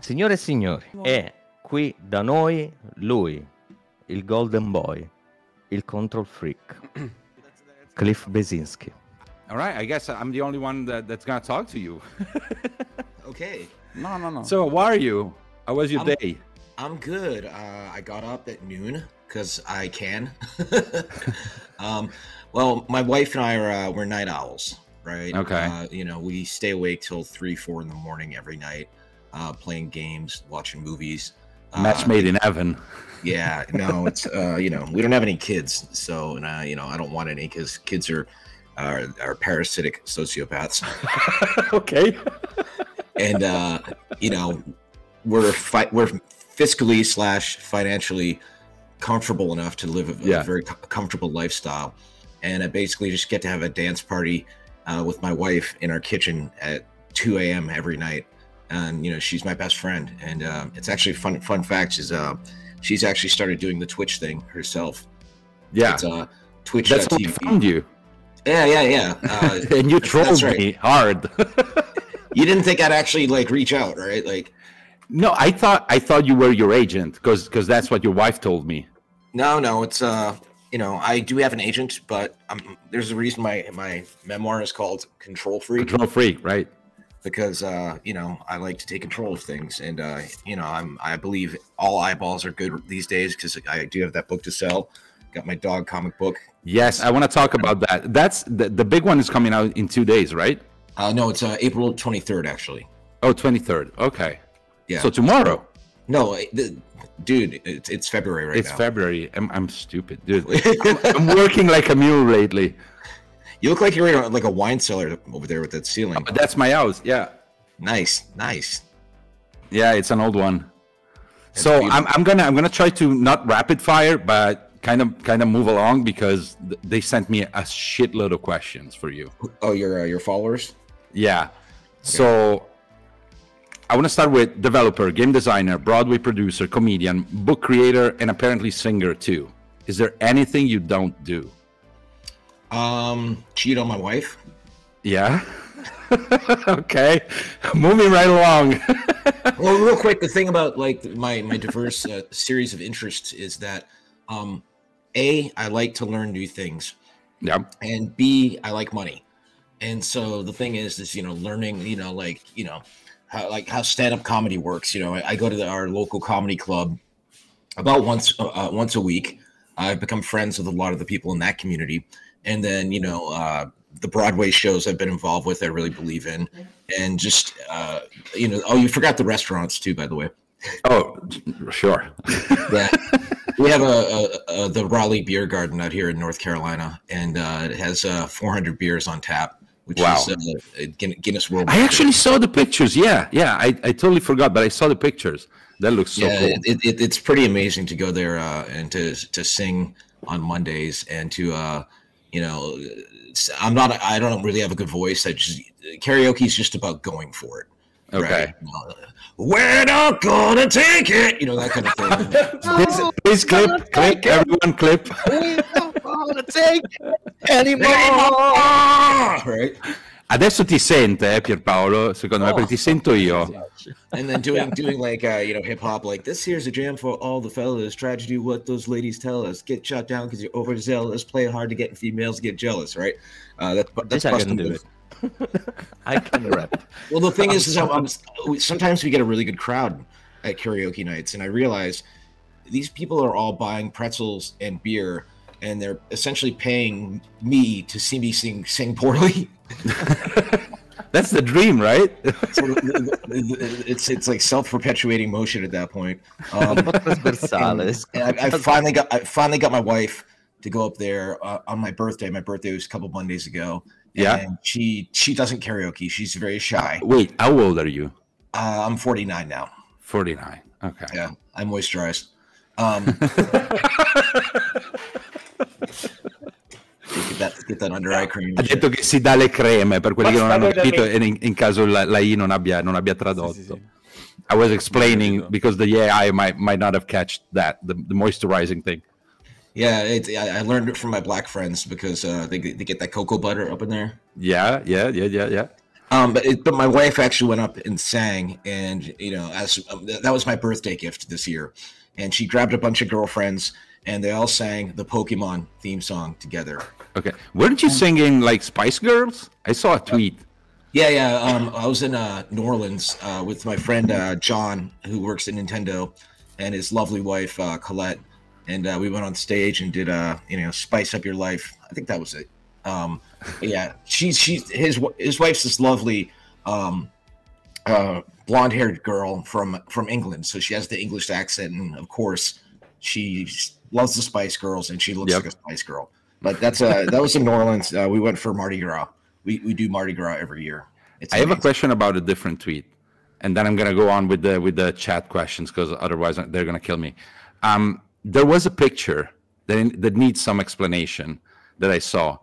Signore e signori, è qui da noi lui, il Golden Boy, il Control Freak, Cliff Bleszinski. All right, I guess I'm the only one that, that's gonna talk to you. Okay. No, no, no. so, how are you? How was your I'm- day? I'm good. Uh, I got up at noon because I can. um, well, my wife and I are uh, we're night owls, right? Okay. Uh, you know, we stay awake till three, four in the morning every night, uh, playing games, watching movies. Uh, Match made in heaven. Yeah, no, it's uh, you know we don't have any kids, so and, I, you know I don't want any because kids are are, are parasitic sociopaths. okay. and uh, you know we're fi- we're fiscally slash financially comfortable enough to live a, a very co- comfortable lifestyle, and I basically just get to have a dance party uh, with my wife in our kitchen at 2 a.m. every night, and you know she's my best friend, and um, it's actually fun. Fun fact is uh, she's actually started doing the Twitch thing herself. Yeah. It's uh, Twitch. That's how I found you. Yeah, yeah, yeah. Uh, and you trolled right. me hard. you didn't think I'd actually like reach out, right? Like. no, I thought I thought you were your agent because because that's what your wife told me. No, no, it's uh, you know, I do have an agent, but um, there's a reason my my memoir is called Control Freak Control freak, right? Because uh, you know, I like to take control of things, and uh, you know, I'm I believe all eyeballs are good these days because I do have that book to sell. Got my dog comic book. Yes, I want to talk about that. That's the, the big one is coming out in two days, right? Uh, no, it's uh, April 23rd actually. Oh, 23rd. Okay. Yeah. So tomorrow. no, the, dude, it's, it's February right it's now. It's February. I'm, I'm stupid, dude. I'm working like a mule lately. You look like you're in a, like a wine cellar over there with that ceiling. But that's my house. Yeah. Nice, nice. Yeah, it's an old one. so beautiful. I'm, I'm gonna I'm gonna try to not rapid fire, but kind of kind of move along because th- they sent me a shitload of questions for you. Oh, your uh, your followers. Yeah. So I want to start with developer, game designer, Broadway producer, comedian, book creator, and apparently singer too. Is there anything you don't do? Um, cheat on my wife. Yeah. okay. Moving right along. well, real quick, the thing about like my my diverse uh, series of interests is that, um, a I like to learn new things, yeah. and b I like money, and so the thing is, is you know learning, you know, like you know, how like how stand up comedy works. You know, I, I go to the, our local comedy club about once uh, uh, once a week. I've become friends with a lot of the people in that community, and then you know uh, the Broadway shows I've been involved with. I really believe in, and just uh, you know, oh, you forgot the restaurants too, by the way. Oh, sure. Yeah, we have a, a, a the Raleigh Beer Garden out here in North Carolina, and uh, it has uh, 400 beers on tap, which Wow. is uh, Guinness World. I Record. actually saw the pictures. Yeah, yeah. I, I totally forgot, but I saw the pictures. That looks so yeah, cool. it, it, it's pretty amazing to go there uh, and to to sing on Mondays and to uh, you know, I'm not I don't really have a good voice. I just karaoke is just about going for it. Okay. You know, We're not gonna take it. You know that kind of thing. Please, please clip, clip, everyone clip. We're not gonna take it anymore. anymore. Right? Adesso ti sente, eh, Pierpaolo, secondo me, perché ti sento io. And then doing doing like uh, you know hip hop like this here's a jam for all the fellas. Try to do what those ladies tell us. Get shot down because you're overzealous. Play hard to get females get jealous. Right? Uh, that, that's I can do it. I can rap. Well, the thing is, is I'm, I'm- sometimes we get a really good crowd at karaoke nights, and I realize these people are all buying pretzels and beer, and they're essentially paying me to see me sing sing poorly. That's the dream, right? It's it's like self perpetuating motion at that point. Um, I, I finally got I finally got my wife to go up there uh, on my birthday. My birthday was a couple Mondays ago. Yeah. and she she doesn't karaoke. She's very shy. Wait, how old are you? Uh, I'm 49 now. 49. Okay. Yeah, I moisturized. Um, that get that under eye cream. Ha detto che si dà le creme per quelli che non hanno Basta capito vedere- e in, in caso la, la I non abbia, non abbia tradotto. Sì, sì, sì. I was explaining because the AI might might not have catched that the, the moisturizing thing. Yeah, it, I, I learned it from my black friends because uh, they, they get that cocoa butter up in there. Yeah, yeah, yeah, yeah, yeah. Um, but it, but my wife actually went up and sang, and you know, as um, th- that was my birthday gift this year, and she grabbed a bunch of girlfriends, and they all sang the Pokemon theme song together. Okay. Weren't you singing like Spice Girls? I saw a tweet. Yeah, yeah. Um, I was in uh, New Orleans uh, with my friend uh, John, who works at Nintendo, and his lovely wife uh, Colette, and uh, we went on stage and did uh, you know, spice up your life. I think that was it. Um, yeah, she's she's his his wife's this lovely um, uh, blonde haired girl from from England, so she has the English accent, and of course, she loves the Spice Girls, and she looks Yep. like a Spice Girl. But that's uh that was in New Orleans. Uh, we went for Mardi Gras. We we do Mardi Gras every year. It's I have a question about a different tweet, and then I'm gonna go on with the with the chat questions because otherwise they're gonna kill me. Um, there was a picture that that needs some explanation that I saw.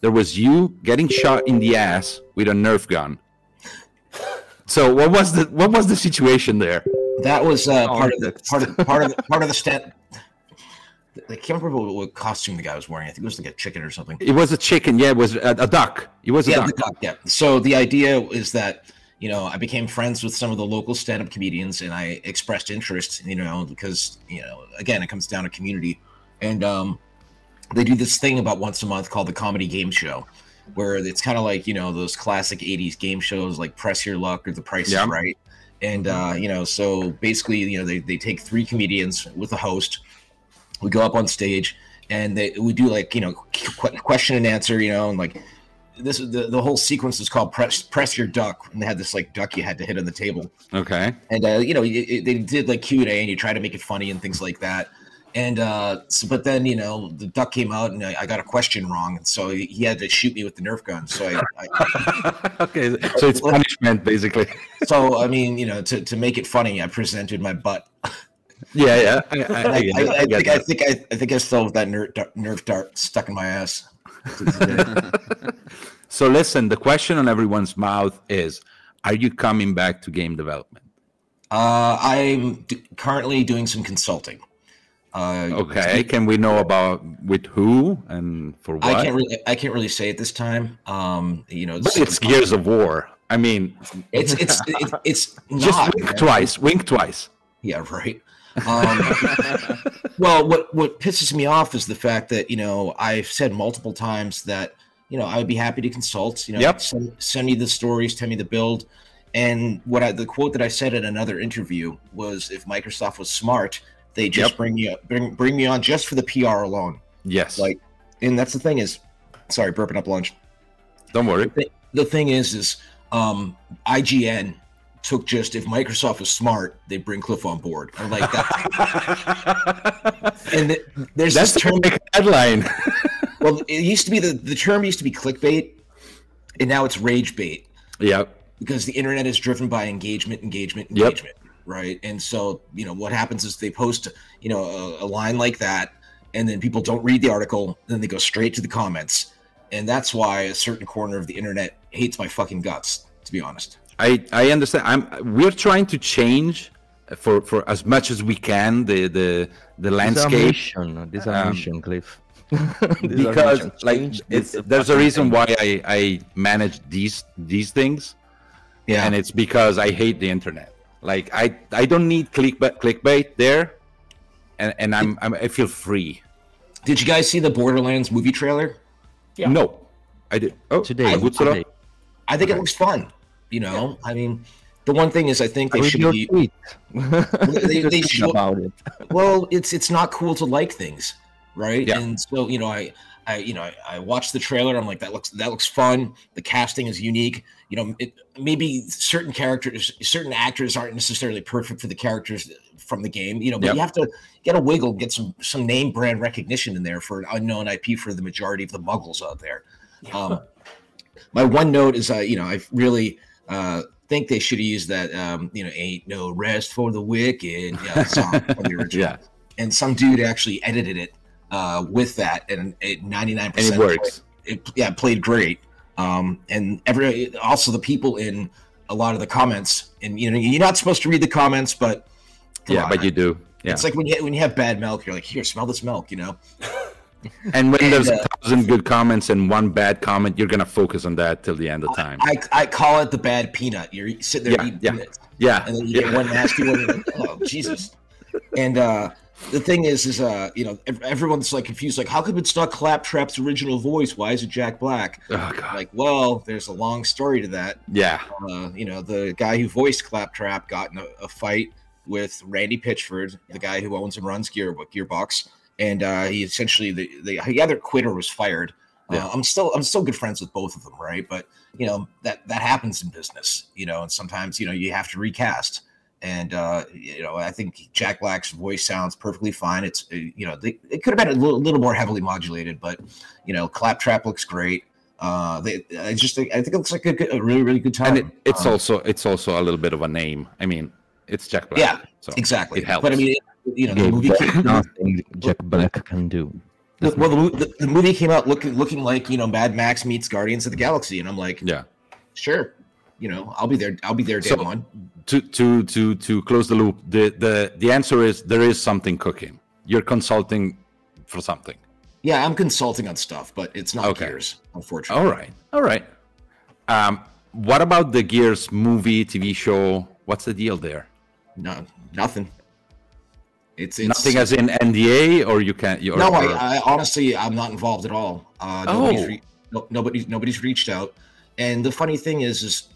There was you getting shot in the ass with a Nerf gun. So what was the what was the situation there? That was uh, part of the Context. part of part of the, part of the stat. I can't remember what, what costume the guy was wearing. I think it was like a chicken or something. It was a chicken. Yeah, it was a, a duck. It was a yeah, duck. the duck, yeah. So the idea is that you know I became friends with some of the local stand-up comedians, and I expressed interest. You know, because you know, again, it comes down to community, and um, they do this thing about once a month called the comedy game show, where it's kind of like you know those classic '80s game shows like Press Your Luck or The Price Yeah. is Right. And uh, you know, so basically, you know, they, they take three comedians with a host. We go up on stage and they we do like you know qu- question and answer, you know, and like this the, the whole sequence is called press press your duck, and they had this like duck you had to hit on the table, Okay. and uh, you know it, it- they did like Q and you try to make it funny and things like that. And uh, so, but then you know the duck came out, and I, I got a question wrong, and so he, he had to shoot me with the Nerf gun. So I, I okay. So it's punishment basically. so I mean you know to, to make it funny, I presented my butt. Yeah, yeah. I, I, I, I, I, I, I think I think I, I think I still have that nerf dart, nerf dart stuck in my ass. So listen, the question on everyone's mouth is: Are you coming back to game development? Uh, I'm d- currently doing some consulting. Uh, Okay. Can we know about with who and for what? I can't really I can't really say at this time. Um, you know, But it's Gears of War. I mean, it's it's it's, it's just wink man. twice. Wink twice. Yeah, right. Um, well, what what pisses me off is the fact that you know I've said multiple times that you know I would be happy to consult. You know, Yep. send, send me the stories, tell me the build, and what I the quote that I said in another interview was if Microsoft was smart, they just Yep. bring me bring bring me on just for the PR alone. Yes. Like, and that's the thing is, sorry, burping up lunch. Don't worry. the thing is is um ign took just if microsoft was smart they bring cliff on board i'm like that and th- there's That's this term headline. well it used to be the the term used to be clickbait and now it's rage bait yeah. because the internet is driven by engagement engagement engagement, Yep. right and so you know what happens is they post you know a, a line like that and then people don't read the article then they go straight to the comments and that's why a certain corner of the internet hates my fucking guts to be honest I I understand. I'm we're trying to change for for as much as we can the the the This is our landscape mission. This is our Um, mission, Cliff. This is our because mission. like Change it's, there's a reason why I I manage these these things yeah and it's because I hate the internet. Like I I don't need clickbait clickbait there, and and I'm, I'm I feel free. did you guys see the borderlands movie trailer Yeah. No, I did. Oh, Today, I would sort today. i think Okay. it looks fun you know i mean the one thing is i think they read should be tweet. they- they should- about it. well it's it's not cool to like things right Yeah. and so you know i i you know I, I watched the trailer i'm like that looks that looks fun the casting is unique you know it, maybe certain characters certain actors aren't necessarily perfect for the characters from the game you know but Yep. you have to get a wiggle get some some name brand recognition in there for an unknown ip for the majority of the muggles out there um my one note is uh you know I've really uh think they should have used that um you know ain't no rest for the wicked yeah, song from the original yeah, and some dude actually edited it uh, with that, and it 99 and percent it works. It, yeah, played great. Um, and every also the people in a lot of the comments, and you know, you're not supposed to read the comments, but Yeah, on, but you do. Yeah. It's like when you when you have bad milk, you're like, here, smell this milk, you know. And when And, there's uh, a thousand good comments and one bad comment, you're gonna focus on that till the end of time. I, I call it the bad peanut. You're sitting there Yeah, eating yeah. peanuts, yeah, and then you yeah. get one nasty one. Like, oh Jesus! And uh, the thing is, is uh, you know, everyone's like confused. Like, how come it's not Claptrap's original voice? Why is it Jack Black? Oh god. Like, well, there's a long story to that. yeah. Uh, you know, the guy who voiced Claptrap got in a, a fight with Randy Pitchford, the guy who owns and runs Gear Gearbox, and uh, he essentially the, the he either quit or was fired. Yeah. Uh, I'm still I'm still good friends with both of them, right? But you know that that happens in business, you know, and sometimes you know you have to recast. And uh, you know, I think Jack Black's voice sounds perfectly fine. It's uh, you know, they, it could have been a little, little more heavily modulated, but you know, Claptrap looks great. Uh, they, I just think I think it looks like a, good, a really really good time. And it, it's Um, also it's also a little bit of a name. I mean, it's Jack Black. Yeah, so exactly. It helps. But I mean, you know, the movie came, nothing Jack Black can do. the, well, the, the, the movie came out looking looking like you know Mad Max meets Guardians of the Galaxy, and I'm like, yeah. sure, you know, I'll be there. I'll be there day So- one. To to to to close the loop, the the the answer is there is something cooking. You're consulting for something. Yeah, I'm consulting on stuff, but it's not Okay. Gears, unfortunately. All right. All right. Um, what about the Gears movie, TV show? What's the deal there? No, nothing. It's, it's Nothing as in NDA, or you can't. You, or, no, or- I, I honestly I'm not involved at all. Uh, nobody's Oh. re- no, nobody nobody's reached out. And the funny thing is, is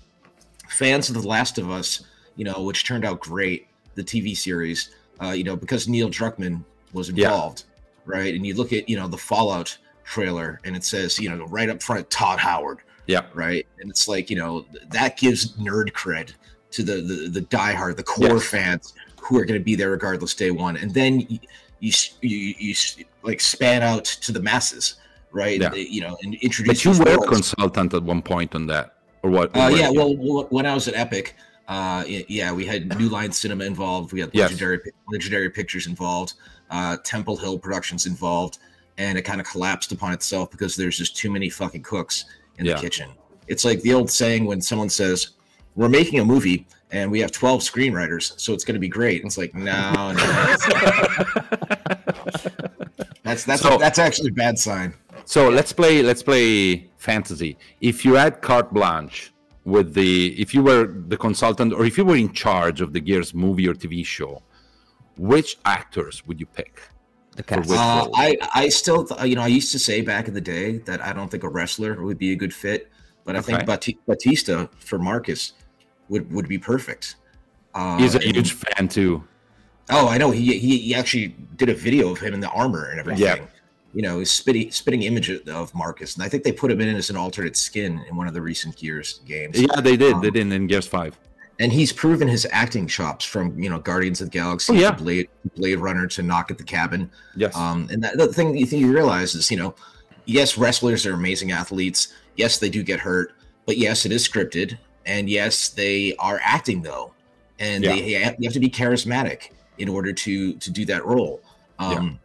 fans of The Last of Us, you know, which turned out great, the TV series, uh, you know, because Neil Druckmann was Yeah. involved, right? And you look at you know the Fallout trailer, and it says you know right up front Todd Howard, yeah. right? And it's like you know that gives nerd cred to the the, the diehard, the core Yes. fans who are going to be there regardless day one, and then you you, you you like span out to the masses, right? Yeah. You know, and introduce. But you were worlds. consultant at one point on that, or what? Uh, yeah, you? well, when I was at Epic, uh, yeah, we had New Line Cinema involved. We had Yes. Legendary Legendary Pictures involved. Uh, Temple Hill Productions involved, and it kind of collapsed upon itself because there's just too many fucking cooks in Yeah. the kitchen. It's like the old saying when someone says, "We're making a movie and we have 12 screenwriters, so it's going to be great." It's like, no, no, that's that's So- that's actually a bad sign. So let's play. Let's play fantasy. If you had carte blanche with the, if you were the consultant, or if you were in charge of the Gears movie or TV show, which actors would you pick? The For cast. which Uh. I I still th- you know I used to say back in the day that I don't think a wrestler would be a good fit, but I think Okay. Bati- Batista for Marcus would would be perfect. Uh, He's a and- huge fan too. Oh, I know. He, he he actually did a video of him in the armor and everything. Yeah. You know, his spitting spitting image of Marcus, and I think they put him in as an alternate skin in one of the recent Gears games. Yeah, they did. Um, they did in Gears Five. And he's proven his acting chops from you know Guardians of the Galaxy Oh, yeah. to Blade Blade Runner to Knock at the Cabin. Yes. Um, and that, the thing you think you realize is, you know, yes, wrestlers are amazing athletes. Yes, they do get hurt, but yes, it is scripted, and yes, they are acting though, and Yeah. they you have you have to be charismatic in order to to do that role. Um,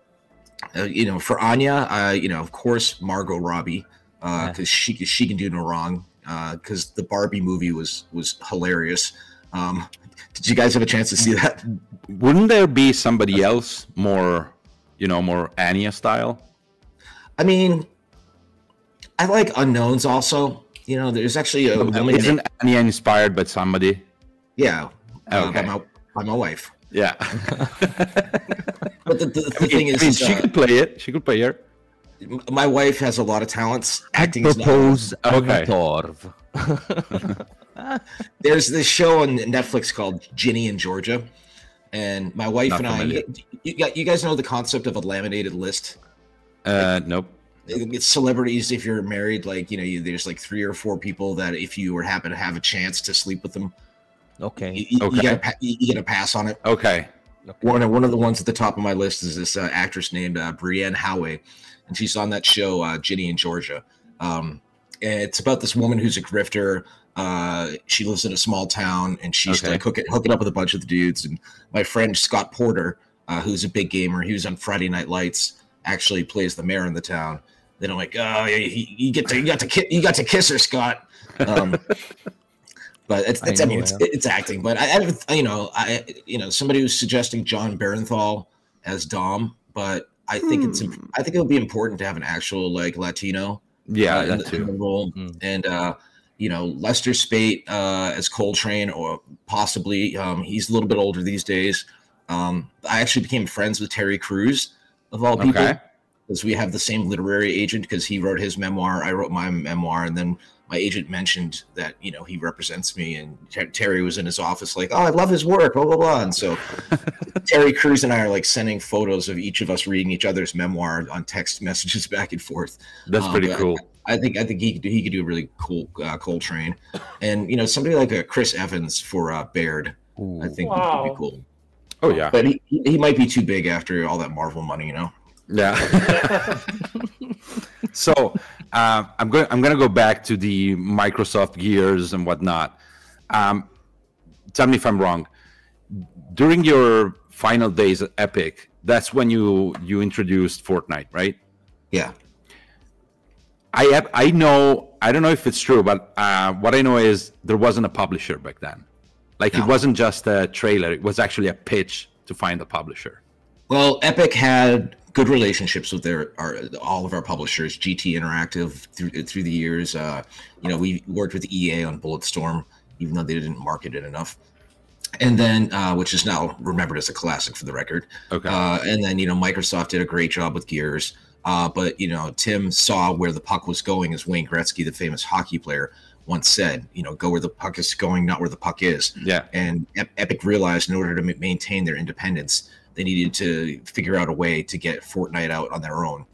uh, you know, for Anya, uh, you know, of course, Margot Robbie, because Yeah. she she can do no wrong. Because the Barbie movie was was hilarious. Um, did you guys have a chance to see that? Wouldn't there be somebody else more, you know, more Anya style? I mean, I like unknowns also. You know, there's actually a woman. Isn't Anya inspired by somebody? yeah, uh, by, Okay. my, by my wife. Yeah. But the, the, the I thing mean, is, is, she uh, could play it. She could play her. my wife has a lot of talents. Acting is not. propose Okay. Torv. There's this show on Netflix called Ginny in Georgia, and my wife Not and I. familiar. You, you guys know the concept of a laminated list. Uh, nope. It's celebrities. If you're married, like you know, you, there's like three or four people that if you were happen to have a chance to sleep with them, Okay. you, you, Okay. you gotta you, you gotta pass on it. Okay. one of one of the ones at the top of my list is this uh, actress named uh, Brianne Howey, and she's on that show uh, Ginny in Georgia. Um, and it's about this woman who's a grifter. Uh, she lives in a small town, and she's Okay. like hooking, hooking up with a bunch of the dudes. And my friend Scott Porter, uh, who's a big gamer, he was on Friday Night Lights. Actually, plays the mayor in the town. Then I'm like, oh, you, you get to you got to ki- you got to kiss her, Scott. Um, but it's, I it's I, know, mean it's, it's acting. But I, I you know I you know somebody was suggesting Jon Bernthal as Dom, but I think it's imp- I think it would be important to have an actual like Latino Yeah, uh, in, that the, in the too. role, Mm. and uh, you know Lester Speight uh, as Cole Train, or possibly um, he's a little bit older these days. Um, I actually became friends with Terry Crews of all people Okay. Because we have the same literary agent because he wrote his memoir, I wrote my memoir, and then my agent mentioned that you know he represents me, and Ter- Terry was in his office like, oh, I love his work, blah blah blah, and so Terry Crews and I are like sending photos of each of us reading each other's memoir on text messages back and forth. That's Um, pretty but cool. I think I think he could do, he could do a really cool uh, Cole Train, and you know somebody like a Chris Evans for uh, Baird, I think would be cool. Oh yeah, But he, he might be too big after all that Marvel money, you know. Yeah. so uh, I'm going. I'm going to go back to the Microsoft Gears and whatnot. Um, tell me if I'm wrong. During your final days at Epic, that's when you you introduced Fortnite, right? Yeah. I have, I know I don't know if it's true, but uh, what I know is there wasn't a publisher back then. Like No. it wasn't just a trailer; it was actually a pitch to find a publisher. Well, Epic had good relationships with their our, all of our publishers, GT Interactive through through the years. Uh, you know, we worked with EA on Bulletstorm, even though they didn't market it enough. And then, uh, which is now remembered as a classic for the record. Okay. Uh, and then, you know, Microsoft did a great job with Gears. Uh, but you know, Tim saw where the puck was going, as Wayne Gretzky, the famous hockey player, once said. You know, go where the puck is going, not where the puck is yeah. and Epic realized in order to maintain their independence, they needed to figure out a way to get Fortnite out on their own.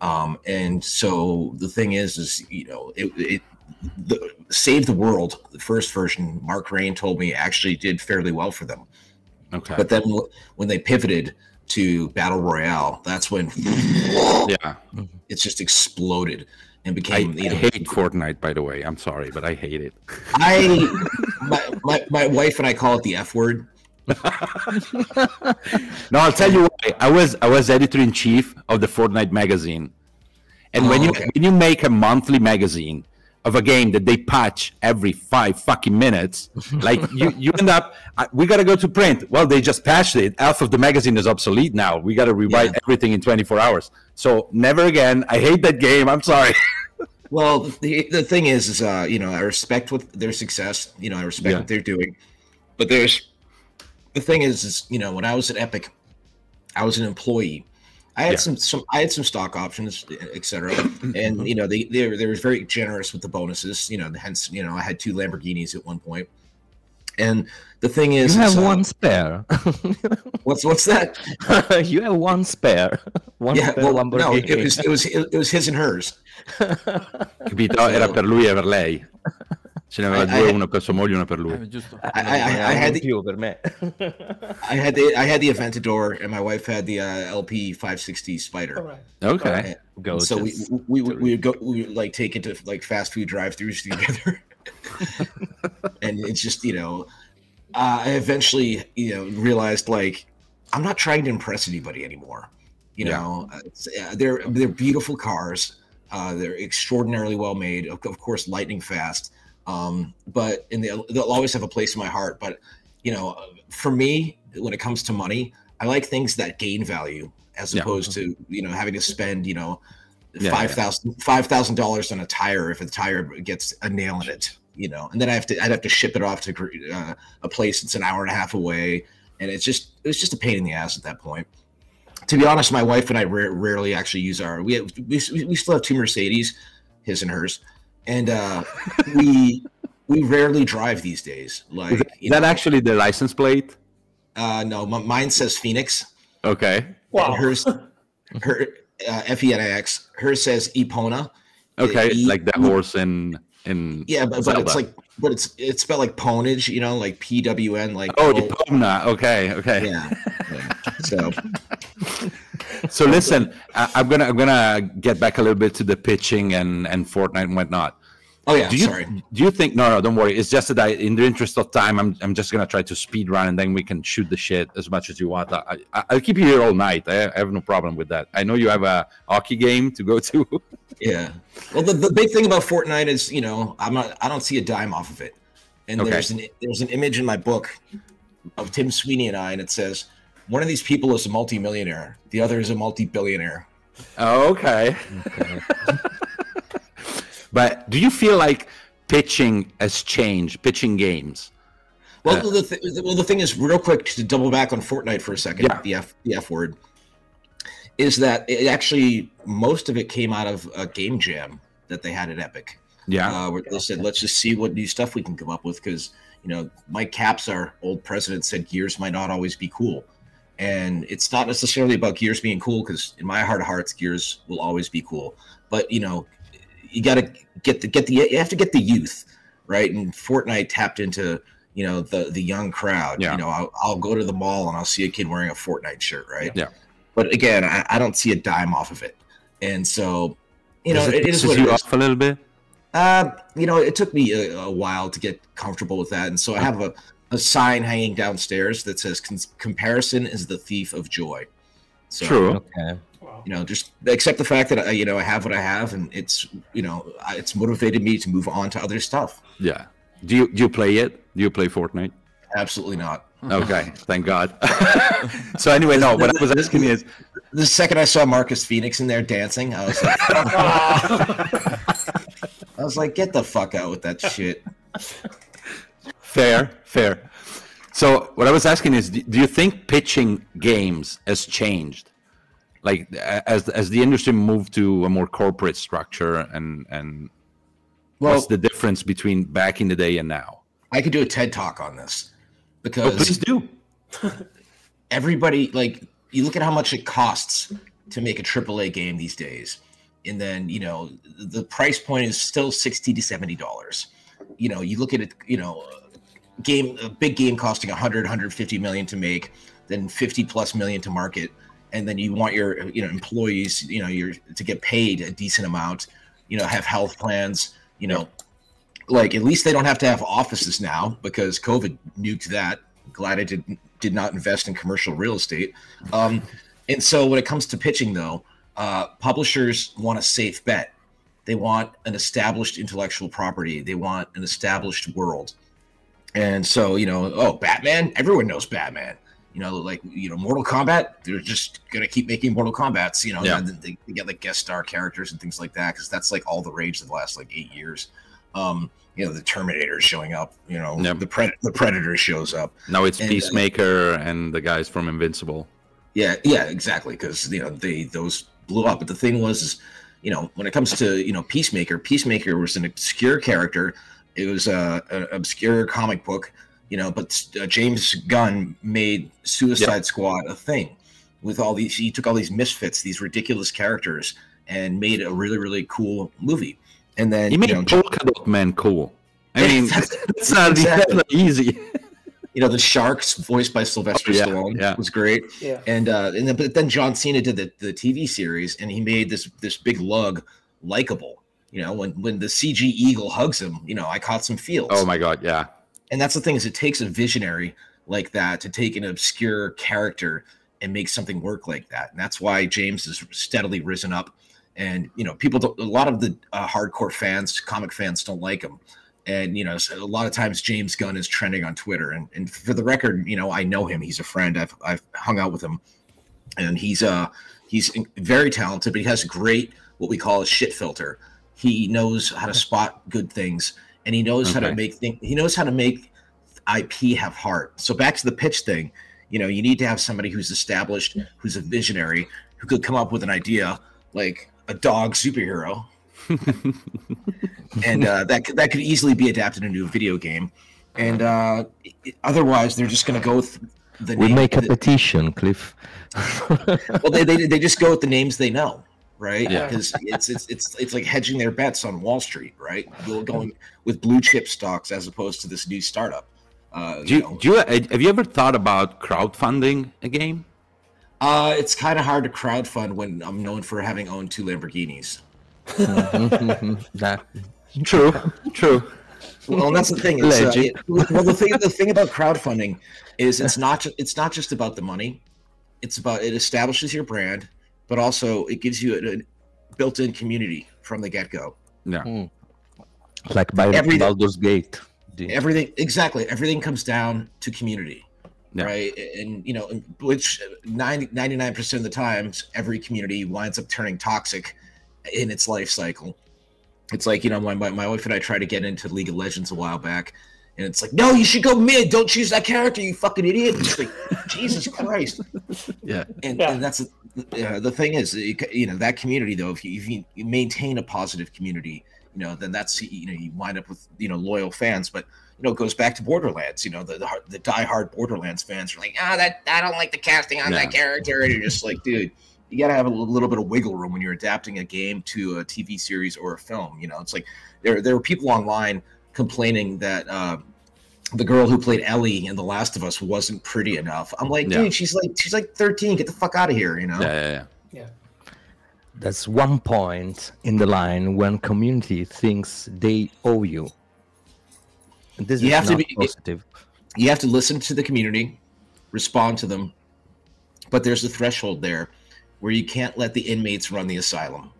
Um, and so the thing is, is you know, it, it the Save the World, the first version, Mark Rein told me actually did fairly well for them. Okay. But then when they pivoted to Battle Royale, that's when yeah. it's just exploded and became. I you know, hate Fortnite, by the way. I'm sorry, but I hate it. I my, my my wife and I call it the F word. No, I'll tell you why. I was I was editor in chief of the Fortnite magazine, and when Oh, you okay. when you make a monthly magazine of a game that they patch every five fucking minutes, like you you end up we gotta go to print. Well, they just patched it. Half of the magazine is obsolete now. We gotta rewrite Yeah. everything in 24 hours. So never again. I hate that game. I'm sorry. Well, the the thing is, is uh, you know, I respect what their success. You know, I respect Yeah. what they're doing, but there's the thing is, is you know, when I was at Epic, I was an employee. I had Yeah. some some I had some stock options, etc. and you know, they they were, they were very generous with the bonuses. You know, hence you know, I had two Lamborghinis at one point. And the thing You is, have is, uh, one spare. what's what's that? you have one spare. One Yeah, spare well, no, it was it was it was his and hers. Capito? Era per lui e per lei. Ce ne aveva I- due, I- uno per sua moglie e uno per lui. Eh, giusto. I, I, I, I had the, più per me. I had the I had the Aventador, and my wife had the uh, LP 560 Spider. Okay. Go. so we we, we we would go we would like take it to like fast food drive-throughs together, and it's just you know, uh, I eventually you know realized like I'm not trying to impress anybody anymore. You Yeah. know, Uh, uh, they're they're beautiful cars. Uh, they're extraordinarily well made. Of, of course, lightning fast. Um, but and they'll, they'll always have a place in my heart. But you know, for me, when it comes to money, I like things that gain value as Yeah. opposed to you know having to spend you know Yeah, five thousand five thousand dollars on a tire if the tire gets a nail in it, you know, and then I have to I'd have to ship it off to uh, a place that's an hour and a half away, and it's just it's just a pain in the ass at that point. To be honest, my wife and I ra- rarely actually use our we, have, we we still have two Mercedes, his and hers, and uh, we we rarely drive these days. Like Is that, that know, actually the license plate? uh, no, m- mine says Phoenix. Okay. Wow. And hers, her uh, F E N I X. Hers says Epona. Okay. E- like that horse in in Yeah, but, but it's like, but it's it's spelled like pwnage, you know, like P W N, like Oh, oh, Epona. Okay, okay. yeah. yeah. So So listen, I, I'm gonna I'm gonna get back a little bit to the pitching and and Fortnite and whatnot. Oh yeah, Do you sorry. do you think? No, no, don't worry. It's just that I, in the interest of time, I'm I'm just gonna try to speed run and then we can shoot the shit as much as you want. I, I I'll keep you here all night. I, I have no problem with that. I know you have a hockey game to go to. Yeah. Well, the, the big thing about Fortnite is, you know, I'm not I don't see a dime off of it. And Okay. there's an there's an image in my book of Tim Sweeney and I, and it says, one of these people is a multimillionaire, the other is a multi-billionaire. Okay. Okay. But do you feel like pitching has changed, pitching games? Well, Uh, the th- well, the thing is, real quick to double back on Fortnite for a second, Yeah. the F the F word, is that it actually most of it came out of a game jam that they had at Epic. Yeah. uh, where they said, let's just see what new stuff we can come up with because you know Mike Capps, our old president, said gears might not always be cool, and it's not necessarily about gears being cool because in my heart of hearts, gears will always be cool. But you know, you got to get the get the you have to get the youth right, and Fortnite tapped into you know the the young crowd. Yeah. You know, I'll, I'll go to the mall and I'll see a kid wearing a Fortnite shirt, right? Yeah. But again, I, I don't see a dime off of it, and so you know Does it, it is what it you is. off a little bit. Uh, you know, it took me a, a while to get comfortable with that, and so I have a, a sign hanging downstairs that says "Comparison is the thief of joy." So, True. Okay. Wow. You know, just accept the fact that I, you know I have what I have, and it's you know it's motivated me to move on to other stuff. Yeah. Do you do you play it? Do you play Fortnite? Absolutely not. Okay, thank God. so anyway, no. What I was asking is, The second I saw Marcus Phoenix in there dancing, I was like, I was like, get the fuck out with that shit. fair, fair. So what I was asking is, do do you think pitching games has changed, like as as the industry moved to a more corporate structure, and and Well, what's the difference between back in the day and now? I could do a TED talk on this because Oh, please do. everybody like you look at how much it costs to make a AAA game these days, and then you know the price point is still sixty to seventy dollars. You know, you look at it, you know, game a big game costing 100 150 million to make, then 50 plus million to market, and then you want your you know employees, you know, your to get paid a decent amount, you know, have health plans, you know, like at least they don't have to have offices now because COVID nuked that. Glad I did did not invest in commercial real estate. Um, and so when it comes to pitching, though, uh, publishers want a safe bet. They want an established intellectual property. They want an established world. And so you know, oh, Batman! Everyone knows Batman. You know, like you know, Mortal Kombat. They're just gonna keep making Mortal Kombat's. You know, Yeah. and then they, they get like guest star characters and things like that because that's like all the rage of the last like eight years. Um, you know, the Terminator is showing up. You know, Yep. the Pred- the Predator shows up. Now it's And, uh, Peacemaker and the guys from Invincible. Yeah, yeah, exactly. Because you know they those blew up. But the thing was, is, you know, when it comes to you know Peacemaker, Peacemaker was an obscure character. It was a, an obscure comic book, you know. But uh, James Gunn made Suicide Squad a thing with all these. He took all these misfits, these ridiculous characters, and made a really really cool movie. And then He made you know, Polka Dot Man cool. I mean, that's- it's not, that's not easy. you know the Sharks, voiced by Sylvester Oh, yeah, Stallone, yeah. was great. Yeah. and uh and then but then john cena did the, the tv series and he made this this big lug likable you know when when the cg eagle hugs him you know i caught some feels Oh my God, yeah. And that's the thing is it takes a visionary like that to take an obscure character and make something work like that. And that's why james has steadily risen up. And you know people don't, a lot of the uh, hardcore fans comic fans don't like him. And you know so a lot of times james gunn is trending on twitter. And, and for the record you know i know him. He's a friend. I've i've hung out with him. And he's uh he's very talented but he has great what we call a shit filter. He knows how to spot good things and he knows how to make things he knows how to make ip have heart. So back to the pitch thing you know you need to have somebody who's established who's a visionary who could come up with an idea like a dog superhero. And uh, that could, that could easily be adapted into a video game. And uh, otherwise they're just going to go with the We make a the- petition, Cliff. well they, they, they just go with the names they know right? Yeah. because it's, it's it's it's like hedging their bets on wall street right? Go- going with blue chip stocks as opposed to this new startup uh, Do you you, know, do you, have you ever thought about crowdfunding a game? uh, it's kind of hard to crowdfund when i'm known for having owned two lamborghinis. That, True, true. well and that's the thing it's, uh, it- well the thing the thing about crowdfunding is it's not ju- it's not just about the money. It's about it establishes your brand but also it gives you a, a built-in community from the get-go Yeah. Hmm. like by Everything- Baldur's Gate. The- everything exactly everything comes down to community Yeah. right? And you know, which 99 percent of the times, every community winds up turning toxic in its life cycle. It's like you know, my my, my wife and I tried to get into League of Legends a while back. And it's like, no, you should go mid. Don't choose that character, you fucking idiot. It's like, Jesus Christ. Yeah. And, Yeah. and that's uh, the thing is, you know, that community though, if you, if you you maintain a positive community, you know, then that's you know, you wind up with you know loyal fans. But you know, it goes back to Borderlands. You know, the the, har- the diehard Borderlands fans are like, ah, that I don't like the casting on that character, and you're just like, dude. You got to have a little little bit of wiggle room when you're adapting a game to a TV series or a film. You know, it's like there there were people online complaining that uh, the girl who played Ellie in The Last of Us wasn't pretty enough. I'm like, Yeah. dude, she's like she's like 13. Get the fuck out of here, you know. Yeah, yeah, yeah. Yeah. That's one point in the line when community thinks they owe you. This You is have to not be- positive. You have to listen to the community, respond to them, but there's a threshold there where you can't let the inmates run the asylum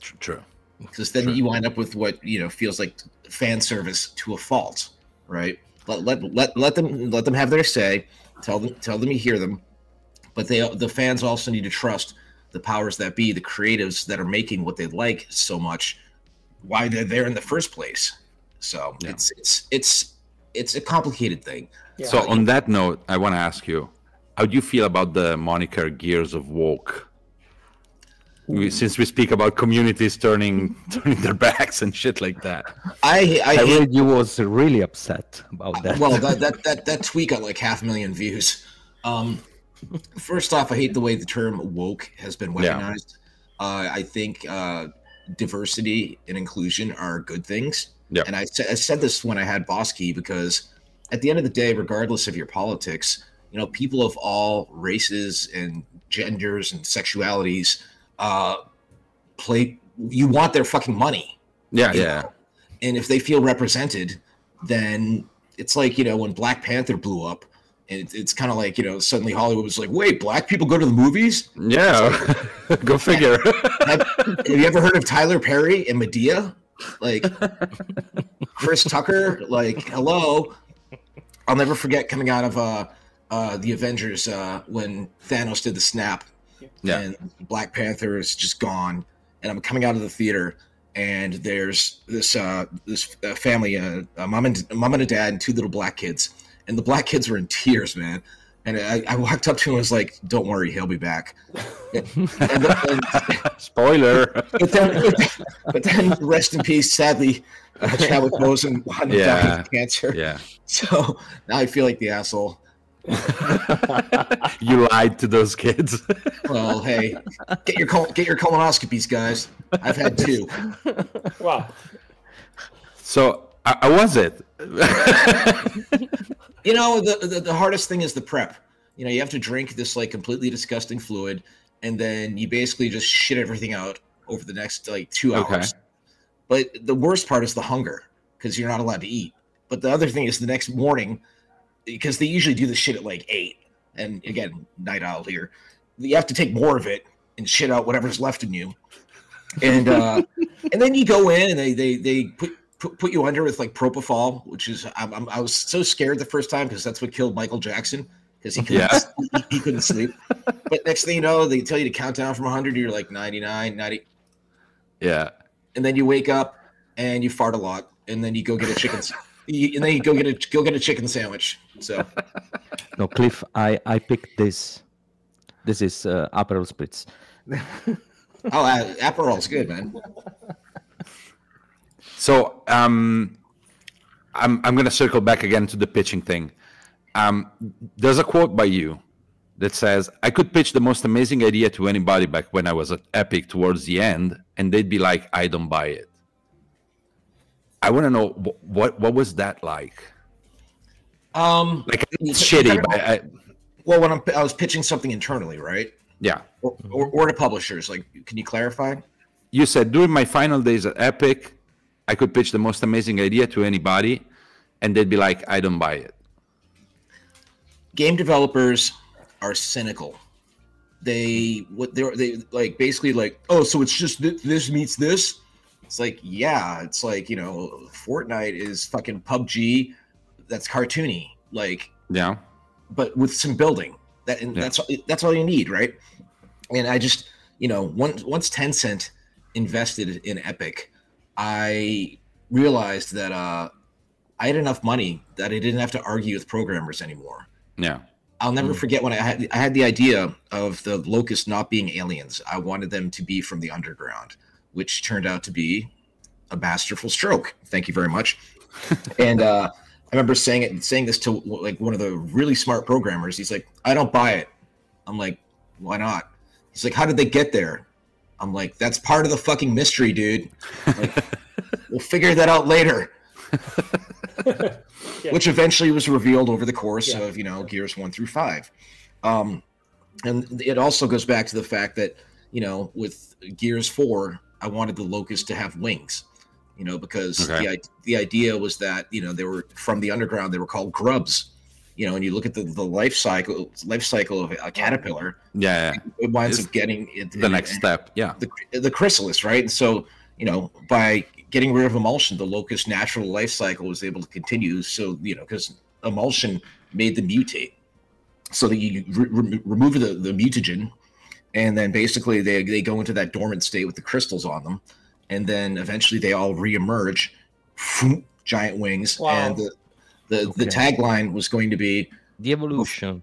True. because then Sure. you wind up with what you know feels like fan service to a fault, right? Let, let let let them let them have their say. Tell them tell them you hear them, but they the fans also need to trust the powers that be, the creatives that are making what they like so much, why they're there in the first place. So Yeah. it's it's it's it's a complicated thing. Yeah. So on that note, I want to ask you, how do you feel about the moniker Gears of Woke? We, since we speak about communities turning turning their backs and shit like that. I I, I read you was really upset about that. well that, that that that tweet got like half a million views. Um, first off, I hate the way the term woke has been Yeah. weaponized. Uh, I think uh, diversity and inclusion are good things. Yeah. And I, I said this when I had Boss Key because at the end of the day, regardless of your politics, you know, people of all races and genders and sexualities uh, play. You want their fucking money Yeah, yeah, know? And if they feel represented, then it's like, you know, when Black Panther blew up, and it, it's kind of like, you know, suddenly Hollywood was like, wait, black people go to the movies? yeah. Go figure. Have, have you ever heard of Tyler Perry and Madea? Like Chris Tucker? Like, hello. I'll never forget coming out of uh, uh, the Avengers uh, when Thanos did the snap Yeah. and Black Panther is just gone. And I'm coming out of the theater, and there's this uh, this uh, family, uh, a mom and a mom and a dad, and two little black kids. And the black kids were in tears, man. And I, I walked up to him and was like, "Don't worry, he'll be back." and, and, Spoiler. but then, but then, rest in peace. Sadly, uh, Chadwick Boseman Yeah. dying of cancer. yeah. So now I feel like the asshole. You lied to those kids. Well, hey, get your col- get your colonoscopies, guys. I've had two. Wow. so, uh, how was it? You know, the, the the hardest thing is the prep. You know, you have to drink this like completely disgusting fluid, and then you basically just shit everything out over the next like two Okay. hours. But the worst part is the hunger because you're not allowed to eat. But the other thing is the next morning, because they usually do this shit at like eight, and again, night owl here. You have to take more of it and shit out whatever's left in you, and uh, and then you go in and they they they put put, put you under with like propofol, which is I'm, I'm, I was so scared the first time because that's what killed Michael Jackson because he couldn't Yeah. he, he couldn't sleep. But next thing you know, they tell you to count down from 100. You're like 99, 90, Yeah. and then you wake up and you fart a lot, and then you go get a chicken, s- you, and then you go get a go get a chicken sandwich. So no, Cliff, I I picked this. This is uh, Aperol Spritz. oh, uh, Aperol's good, man. So um, I'm I'm gonna circle back again to the pitching thing. Um, there's a quote by you that says, "I could pitch the most amazing idea to anybody back when I was at Epic towards the end, and they'd be like, I don't buy it." I want to know what what was that like? Um, Like it's shitty, but I, well, when I'm, I was pitching something internally, right, yeah. or, or, or to publishers, like, can you clarify? You said during my final days at Epic, I could pitch the most amazing idea to anybody, and they'd be like, I don't buy it. game developers are cynical. They what they're they like basically like oh so it's just th- this meets this. It's like yeah, it's like you know Fortnite is fucking PUBG. That's cartoony. Like Yeah. but with some building. That and Yeah. that's that's all you need, right? And I just you know once once Tencent invested in Epic, I realized that uh, I had enough money that I didn't have to argue with programmers anymore. Yeah. I'll never forget when I had I had the idea of the locusts not being aliens. I wanted them to be from the underground, which turned out to be a masterful stroke. Thank you very much. and uh, I remember saying it, saying this to like one of the really smart programmers. He's like, "I don't buy it." I'm like, "Why not?" He's like, "How did they get there?" I'm like, "That's part of the fucking mystery, dude. Like, we'll figure that out later." Yeah. which eventually was revealed over the course Yeah. of you know gears one through five um and it also goes back to the fact that you know with gears four i wanted the locust to have wings you know because Okay. the, the idea was that you know they were from the underground they were called grubs you know and you look at the, the life cycle life cycle of a caterpillar Yeah. yeah. it winds It's up getting it, The next step. Yeah. the, the chrysalis, right? And so, you know, by getting rid of emulsion, the locust natural life cycle was able to continue. So, you know, because emulsion made them mutate. So that you re- re- remove the, the mutagen, and then basically they, they go into that dormant state with the crystals on them. And then eventually they all reemerge, giant wings. Wow. And the, the, the tagline was going to be The evolution.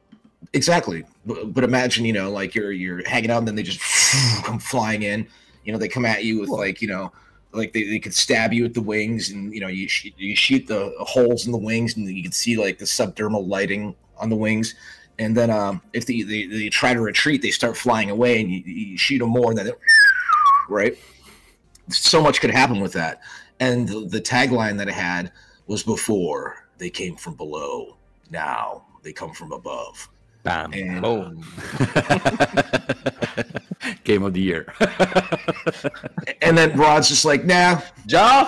Exactly, but, but imagine you know like you're you're hanging out and then they just come flying in. You know they come at you with like you know like they, they could stab you with the wings and you know you sh- you shoot the holes in the wings and you can see like the subdermal lighting on the wings. And then um, if they, they, they try to retreat, they start flying away and you, you shoot them more and then right. So much could happen with that. And the, the tagline that it had was before they came from below, now they come from above. Bam. And Boom. Game of the year. and then Rod's just like, nah, Già.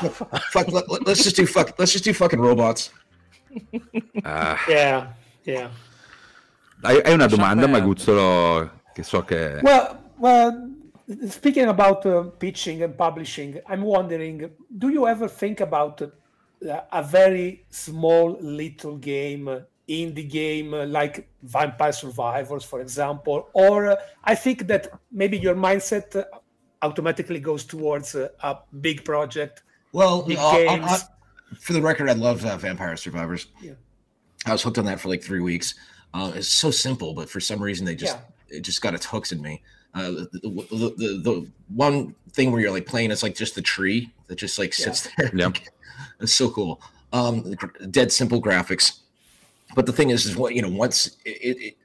fuck, let, us just do fuck, let's just do fucking robots. Ah, Yeah, yeah. Hai, hai una Lascia domanda, perdere. Maguzzolo? Che so che. Well, well, speaking about uh, pitching and publishing, I'm wondering, do you ever think about uh, a very small little game, uh, indie game like Vampire Survivors, for example? Or uh, I think that maybe your mindset uh, automatically goes towards uh, a big project. Well, Big games. uh, for the record, I love uh, Vampire Survivors. Yeah. I was hooked on that for like three weeks. Uh, it's so simple, but for some reason they just Yeah. it just got its hooks in me. Uh, the, the, the, the one thing where you're like playing, it's like just the tree that just like sits there. Yeah. it's so cool. Um, dead simple graphics. But the thing is, is what you know. Once it, it, it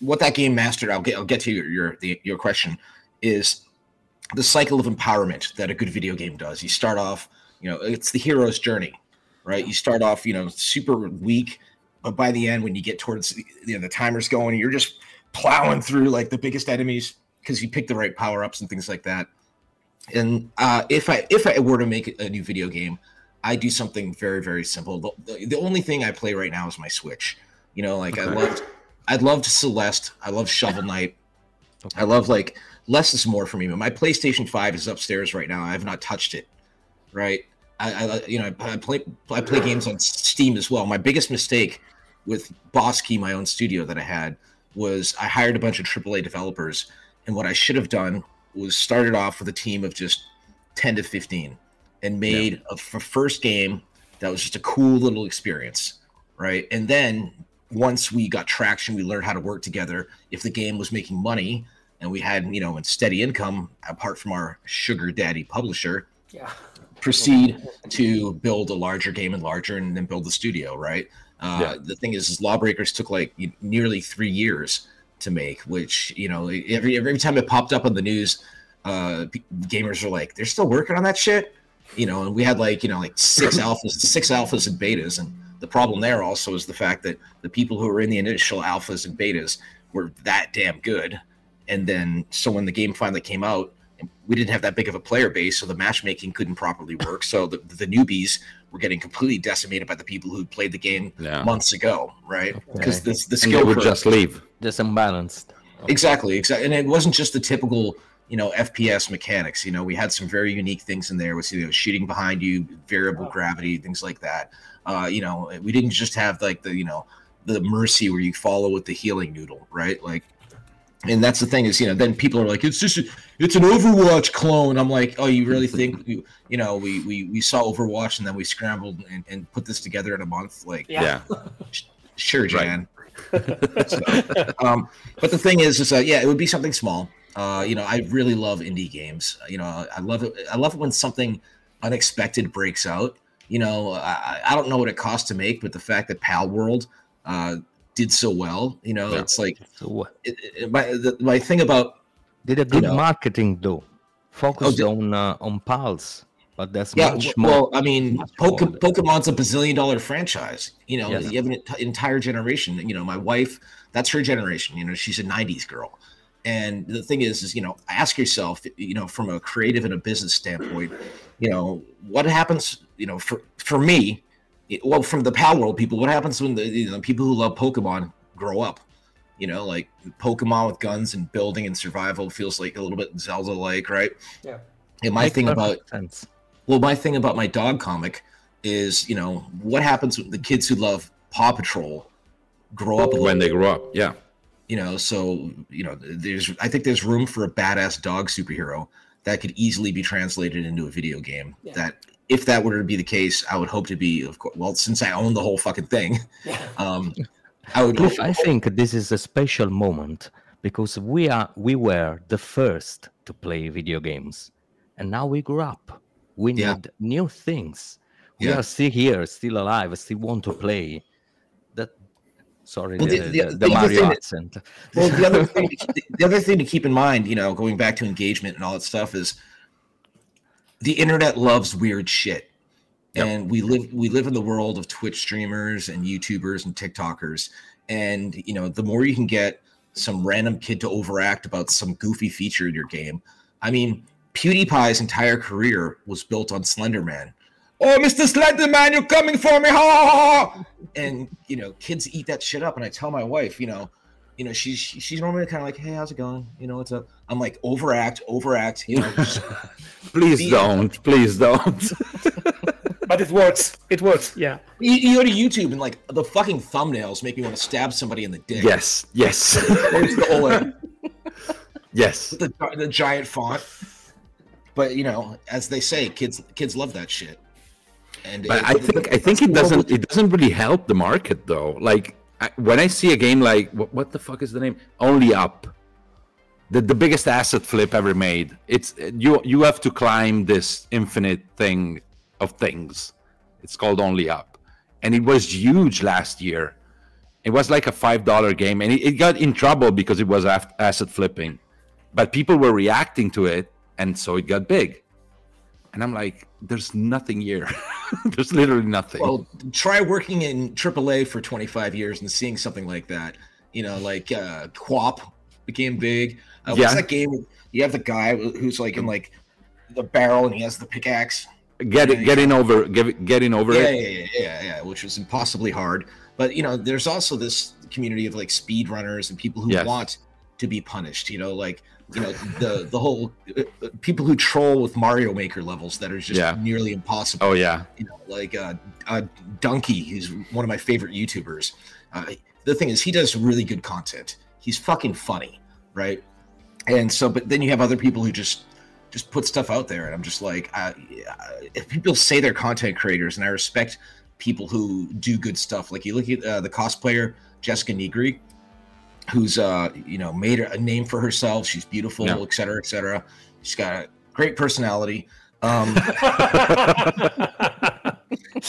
what that game mastered, I'll get I'll get to your your the, your question is the cycle of empowerment that a good video game does. You start off, you know, it's the hero's journey, right? You start off, you know, super weak, but by the end, when you get towards the- you know the timer's going, you're just plowing through like the biggest enemies because you pick the right power ups and things like that. And uh, if I if I were to make a new video game, I do something very very simple. The, the, only thing I play right now is my Switch. You know, like I loved I loved Celeste. I love Shovel Knight. I love like less is more for me. But my PlayStation Five is upstairs right now. I have not touched it. Right. I, I you know I play I play games on Steam as well. My biggest mistake with Boss Key, my own studio that I had, was I hired a bunch of AAA developers, and what I should have done was started off with a team of just ten to fifteen, and made a first game that was just a cool little experience, right? And then once we got traction, we learned how to work together. If the game was making money and we had you know a steady income apart from our sugar daddy publisher, Yeah. proceed to build a larger game and larger and then build the studio right uh, Yeah. the thing is, is lawbreakers took like nearly three years to make which you know every every time it popped up on the news uh gamers are like they're still working on that shit you know and we had like you know like six alphas six alphas and betas and the problem there also is the fact that the people who were in the initial alphas and betas were that damn good and then so when the game finally came out we didn't have that big of a player base, so the matchmaking couldn't properly work. So the, the newbies were getting completely decimated by the people who played the game Yeah. months ago, right? Because Okay. this the And skill would curve- just leave. Just unbalanced. exactly, exactly, and it wasn't just the typical you know FPS mechanics. You know, we had some very unique things in there with you know shooting behind you, variable Wow. gravity, things like that. Uh, you know, we didn't just have like the you know the mercy where you follow with the healing noodle, right? Like, and that's the thing is, you know, then people are like, it's just, a, it's an Overwatch clone. I'm like, oh, you really think, you, you know, we, we, we saw Overwatch and then we scrambled and, and put this together in a month? Like, Yeah. Yeah. sure, Jan. So, um, but the thing is, is uh, yeah, it would be something small. Uh, you know, I really love indie games. You know, I love it. I love it when something unexpected breaks out. You know, I, I don't know what it costs to make, but the fact that Palworld uh, did so well, you know, Yeah. it's like So what? it, it, my the, my thing about Did a good know. marketing though. Focused did- on uh, on Pulse, but that's yeah. much w- more. Well, I mean, much Poke. Pokemon's a bazillion dollar franchise. You know, Yes. you have an ent- entire generation. You know, my wife, that's her generation. You know, she's a '90s girl. And the thing is, is you know, ask yourself, you know, from a creative and a business standpoint, you know, what happens, you know, for for me, it- well, from the Palworld people, what happens when the you know people who love Pokemon grow up? You know, like Pokemon with guns and building and survival feels like a little bit Zelda like, right? Yeah. And my Makes thing about sense. well, my thing about my dog comic is, you know, what happens with the kids who love Paw Patrol grow up a When they grow up. Yeah. you know, so you know, there's I think there's room for a badass dog superhero that could easily be translated into a video game. Yeah. That if that were to be the case, I would hope to be of course well, since I own the whole fucking thing, Yeah. um I would Cliff, I think this is a special moment because we are we were the first to play video games, and now we grew up. We Yeah. need new things. We Yeah. are still here, still alive, still want to play. That sorry, Well, the, the- the, the- the the Mario thing that- accent. well the other thing the other thing to keep in mind you know going back to engagement and all that stuff is the internet loves weird shit. Yep. and we live we live in the world of twitch streamers and youtubers and tiktokers. And you know the more you can get some random kid to overact about some goofy feature in your game i mean pewdiepie's entire career was built on slenderman. Oh mr slenderman you're coming for me ha, ha, and you know kids eat that shit up. And i tell my wife you know you know she's she's normally kind of like hey how's it going you know what's up i'm like overact overact you know Please don't. Please don't. But it works. It works. Yeah. You, you go to YouTube and like the fucking thumbnails make me want to stab somebody in the dick. yes. Yes. There's the whole- yes. the, the giant font. But you know, as they say, kids kids love that shit. And But it- I think the- I think it doesn't it doesn't really help the market though. Like When I see a game like what, what the fuck is the name? Only Up, the the biggest asset flip ever made. It's you you have to climb this infinite thing of things. It's called Only Up, and it was huge last year. It was like a five dollar game, and it, it got in trouble because it was asset flipping, but people were reacting to it, and so it got big. And I'm like, there's nothing here. there's literally nothing. Well, try working in AAA for 25 years and seeing something like that. You know, like uh, QWOP became big. Uh, Yeah. What's that game? You have the guy who's like in like the barrel and he has the pickaxe. get it, getting over, get, getting over Yeah, it. yeah, yeah, yeah, yeah, which was impossibly hard. But you know, there's also this community of like speed runners and people who Yes. want to be punished. You know, like you know the the whole uh, people who troll with Mario Maker levels that are just Yeah. nearly impossible Oh yeah, you know, like uh, uh, Dunkey, who's one of my favorite YouTubers. Uh, the thing is, he does really good content. He's fucking funny, right? And so, but then you have other people who just just put stuff out there, and I'm just like, uh, if people say they're content creators, and I respect people who do good stuff. Like you look at uh, the cosplayer Jessica Negri, who's uh, you know made a name for herself. She's beautiful, Yeah. et cetera, et cetera. She's got a great personality. Um,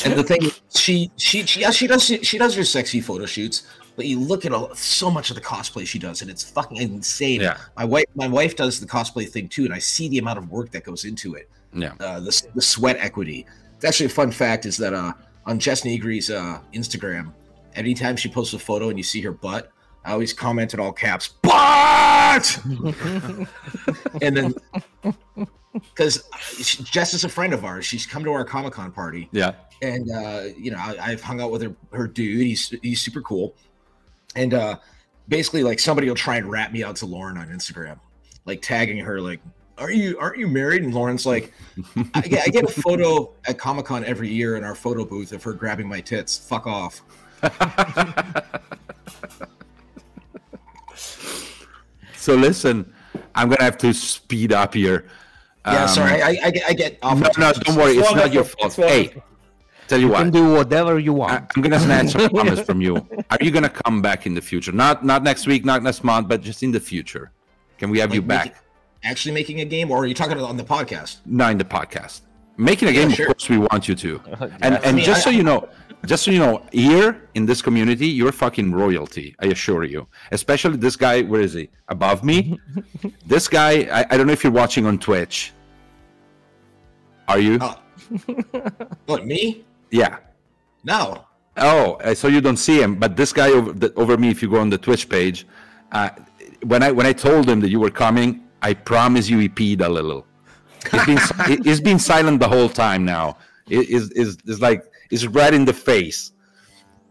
and the thing she she she yeah, she does she does her sexy photo shoots but you look at all, so much of the cosplay she does and it's fucking insane Yeah. my wife my wife does the cosplay thing too and i see the amount of work that goes into it yeah. uh, the, the sweat equity it's actually a fun fact is that uh on jess negri's uh instagram anytime she posts a photo and you see her butt i always commented all caps butt and then because jess is a friend of ours she's come to our comic-con party Yeah. and uh, you know I, I've hung out with her her dude. He's he's super cool, and uh, basically like somebody will try and rat me out to Lauren on Instagram, like tagging her like, "Are you aren't you married?" And Lauren's like, "I get, I get a photo at Comic Con every year in our photo booth of her grabbing my tits. Fuck off." so listen, I'm gonna have to speed up here. Yeah, Um, sorry, I, I, get- I get off. No, no, don't worry. It's not your fault. Hey, tell you You what. can do whatever you want. I'm gonna snatch a promise from you. Are you gonna come back in the future? Not not next week, not next month, but just in the future. Can we have you back? making- actually making a game, or are you talking on the podcast? Not in the podcast. Making a game, sure. of course, we want you to. And and mean, just I- so you know, just so you know, here in this community, you're fucking royalty. I assure you. Especially this guy. Where is he? Above me. this guy. I, I don't know if you're watching on Twitch. Are you? Oh. What me? Yeah. No. Oh, uh, so you don't see him, but this guy over, the, over me. If you go on the Twitch page, uh, when I when I told him that you were coming, I promise you he peed a little. He's been he- he's been silent the whole time now. It is is is like is red in the face.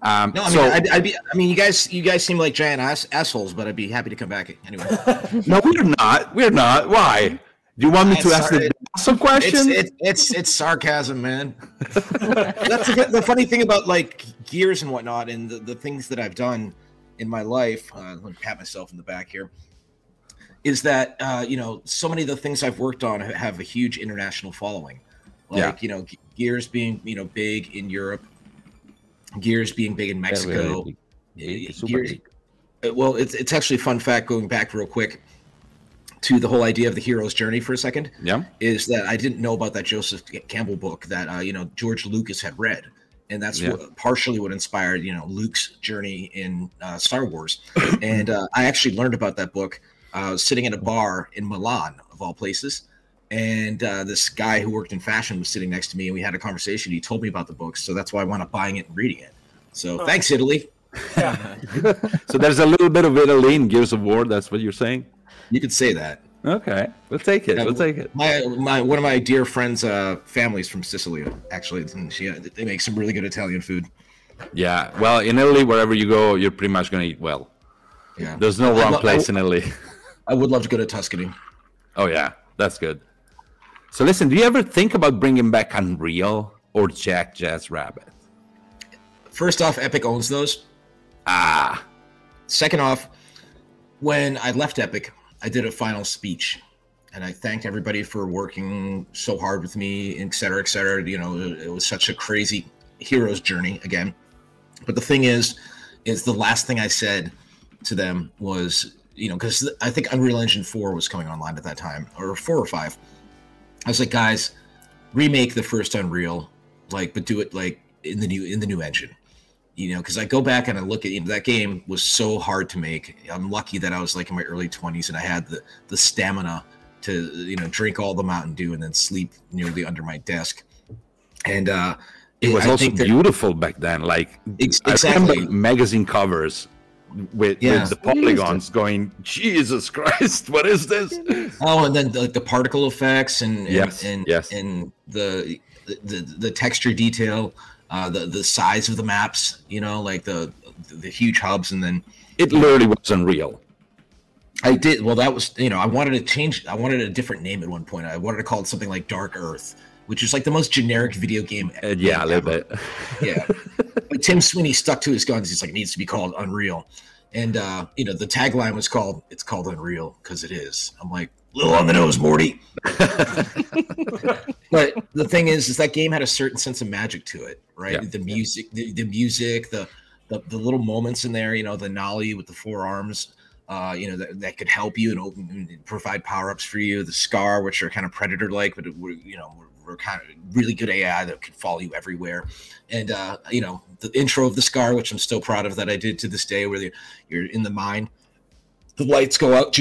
Um, No, I mean, so I'd, I'd be. I mean, you guys, you guys seem like giant ass, assholes, but I'd be happy to come back anyway. no, we're not. We're not. Why? Do you want me to ask the some questions? it's it's it's sarcasm, man. That's the, the funny thing about like gears and whatnot, and the, the things that I've done in my life. Uh, let me pat myself in the back here. Is that uh, you know so many of the things I've worked on have a huge international following, like Yeah. you know gears being you know big in Europe, gears being big in Mexico. big. Gears- big. Uh, Well, it's it's actually a fun fact going back real quick to the whole idea of the hero's journey for a second yeah. is that I didn't know about that Joseph Campbell book that uh, you know George Lucas had read, and that's Yeah. what, partially what inspired you know Luke's journey in uh, Star Wars. and uh, I actually learned about that book uh, sitting at a bar in Milan, of all places. And uh, this guy who worked in fashion was sitting next to me, and we had a conversation. He told me about the book, so that's why I wound up buying it and reading it. So Oh. thanks, Italy. Yeah. So there's a little bit of Italy in Gears of War. That's what you're saying. You could say that. Okay, we'll take it. Yeah, We'll take it. My my one of my dear friends' uh, families from Sicily, actually, and she they make some really good Italian food. Yeah. Well, in Italy, wherever you go, you're pretty much gonna eat well. Yeah, There's no I wrong lo- place w- in Italy. I would love to go to Tuscany. Oh yeah, that's good. So listen, do you ever think about bringing back Unreal or Jack Jazz Rabbit? First off, Epic owns those. Ah, Second off, when I left Epic, I did a final speech, and I thanked everybody for working so hard with me, et cetera, et cetera. You know, it was such a crazy hero's journey again. But the thing is, is the last thing I said to them was, you know, because I think Unreal Engine 4 was coming online at that time, or 4 or 5. I was like, guys, remake the first Unreal, like, but do it like in the new in the new engine you know, because I go back and I look at you know, that game was so hard to make. I'm lucky that I was like in my early 20s and I had the the stamina to you know drink all the Mountain Dew and then sleep nearly under my desk. And uh, it was I also think that- beautiful back then. Like Ex- I exactly. remember magazine covers with, Yeah. with the polygons going, Jesus Christ, what is this? Oh, and then the, the particle effects and and Yes, and, yes. and the, the the texture detail, uh, the the size of the maps. You know, like the the huge hubs, and then It literally was unreal. I did. Well, that was you know I wanted to change. I wanted a different name at one point. I wanted to call it something like Dark Earth, which is like the most generic video game. Uh, yeah, a little bit. Yeah, but Tim Sweeney stuck to his guns. He's like, it needs to be called Unreal, and uh, you know the tagline was called "It's called Unreal" because it is. I'm like, little on the nose, Morty. but the thing is, is that game had a certain sense of magic to it, right? Yeah. The music, the, the music, the, the the little moments in there. You know, the Nali with the forearms. Uh, you know that, that could help you and open and provide power ups for you. The Skaarj, which are kind of predator like, but it, were, you know we're, we're kind of really good AI that could follow you everywhere. And uh, you know the intro of the Skaarj, which I'm still proud of that I did to this day, where you're in the mine, the lights go out,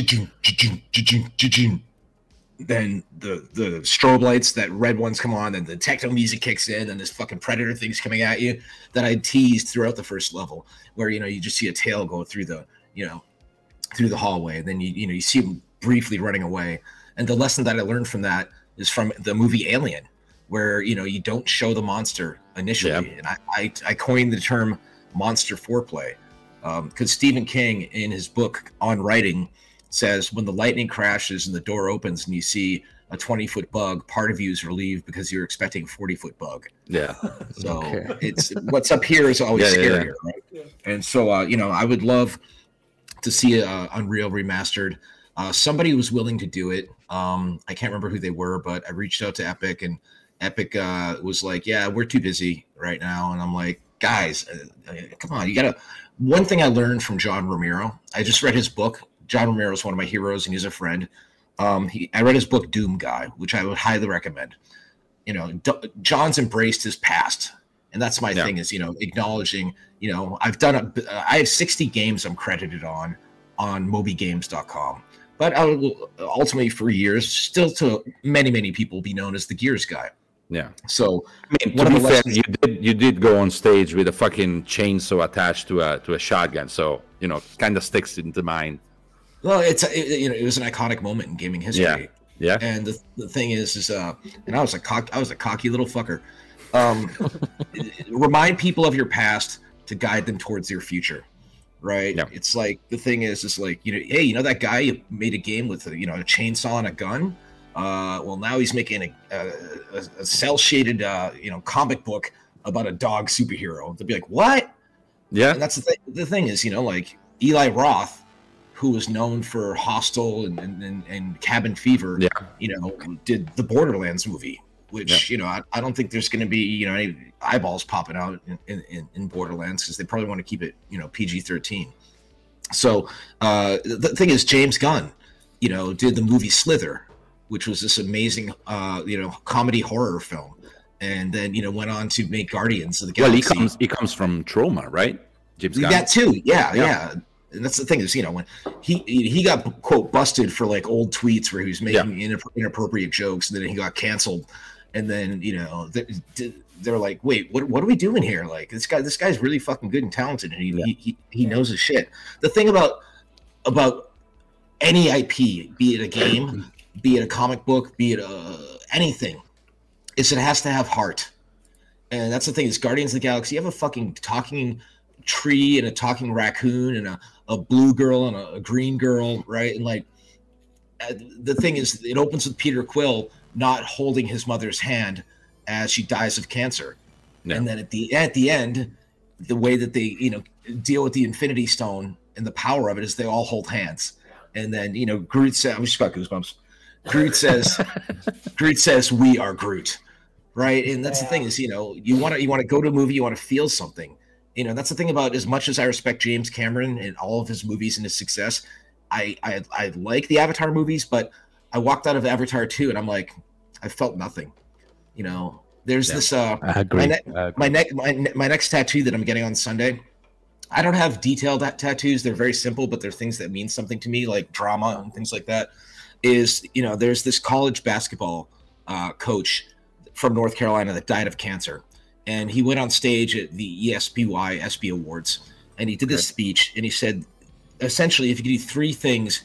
then the the strobe lights, that red ones come on, and the techno music kicks in, and this fucking predator thing's coming at you. That I teased throughout the first level, where you know you just see a tail go through the you know through the hallway, and then you you know you see him briefly running away. And the lesson that I learned from that is from the movie Alien, where you know you don't show the monster initially, Yeah. and I, I I coined the term monster foreplay because Stephen King in his book on writing says when the lightning crashes and the door opens and you see a 20 foot bug, part of you is relieved because you're expecting a 40 foot bug. Yeah. So Okay. it's what's up here is always Yeah, yeah, yeah. scarier, right? And so, uh, you know, I would love to see uh, Unreal remastered. Uh, somebody was willing to do it. Um, I can't remember who they were, but I reached out to Epic, and Epic uh, was like, "Yeah, we're too busy right now." And I'm like, "Guys, uh, uh, come on, you gotta." One thing I learned from John Romero, I just read his book. John Romero is one of my heroes, and he's a friend. Um, he, I read his book Doom Guy, which I would highly recommend. You know, D- John's embraced his past, and that's my Yeah. thing is you know acknowledging. You know, I've done a, I have 60 games I'm credited on on MobyGames.com, but I will ultimately for years still to many many people be known as the Gears guy. Yeah. So I mean, One to of be the fair, you did you did go on stage with a fucking chainsaw attached to a to a shotgun, so you know, kind of sticks into mind. well, it's it, you know it was an iconic moment in gaming history. Yeah. Yeah. And the, the thing is, is uh, and I was a cock, I was a cocky little fucker. Um, remind people of your past to guide them towards your future, right? Yeah. It's like the thing is, is like you know, hey, you know that guy made a game with a, you know a chainsaw and a gun. Uh, well, now he's making a, a, a- a cell shaded uh, you know comic book about a dog superhero. They'll be like, what? Yeah. And that's the thing. The thing is, you know, like Eli Roth, who was known for Hostel and and, and, and Cabin Fever, Yeah. you know, did the Borderlands movie, which you know I, I don't think there's going to be you know any eyeballs popping out in in, in Borderlands because they probably want to keep it you know PG thirteen. So uh, the, thing is, James Gunn, you know, did the movie Slither, which was this amazing uh, you know comedy horror film, and then you know went on to make Guardians of the Well, Galaxy. he comes he comes from trauma, right? James Gunn. That too, yeah, Yeah. yeah, And that's the thing is, you know, when he he got quote busted for like old tweets where he was making inapp- inappropriate jokes, and then he got canceled, and then you know they, they're like, wait, what what are we doing here? Like this guy, this guy's really fucking good and talented, and he Yeah. he, he, knows his shit. The thing about about any IP, be it a game, be it a comic book, be it uh, anything, is it has to have heart. And that's the thing is Guardians of the Galaxy, you have a fucking talking tree and a talking raccoon and a, a blue girl and a, a green girl, right? And like uh, the thing is, it opens with Peter Quill not holding his mother's hand as she dies of cancer. Yeah. And then at the at the end, the way that they, you know, deal with the Infinity Stone and the power of it is they all hold hands. And then, you know, Groot says, "I'm just got goosebumps. Groot says, Groot says, "We are Groot," right? And that's the thing is, you know, you want to you want to go to a movie, you want to feel something. You know, that's the thing about as much as I respect James Cameron and all of his movies and his success, I I, I like the Avatar movies, but I walked out of Avatar two and I'm like, I felt nothing. You know, there's Yeah. this uh I agree. ne- I agree. my next my, my next tattoo that I'm getting on Sunday. I don't have detailed ta- tattoos. They're very simple, but they're things that mean something to me, like drama and things like that. Is you know, there's this college basketball uh, coach from North Carolina that died of cancer, and he went on stage at the ESPY SB Awards, and he did this speech, and he said, essentially, if you could do three things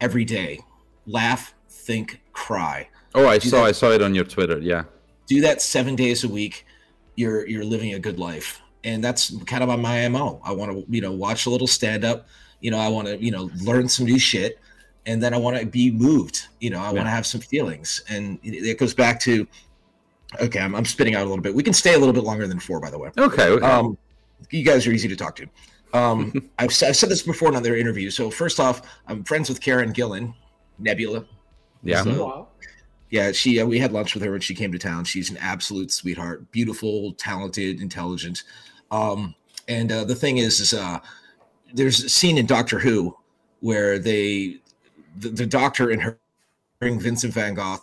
every day, laugh, think, cry, Oh, I Do saw that. I saw it on your Twitter. Yeah. do that seven days a week you're you're living a good life and that's kind of my mo i want to you know watch a little stand up you know i want to you know learn some new shit and then i want to be moved you know i want to have some feelings and it, it goes back to okay I'm, I'm spitting out a little bit we can stay a little bit longer than four by the way Okay. Okay. um, you guys are easy to talk to. Um, I've, I've said this before in other interviews. So first off, I'm friends with Karen Gillan, Nebula. Yeah. so- Wow. Yeah, she uh, we had lunch with her when she came to town. She's an absolute sweetheart, beautiful, talented, intelligent. Um, and uh, the thing is, is uh, there's a scene in Doctor Who where they, the, the doctor and her bring Vincent Van Gogh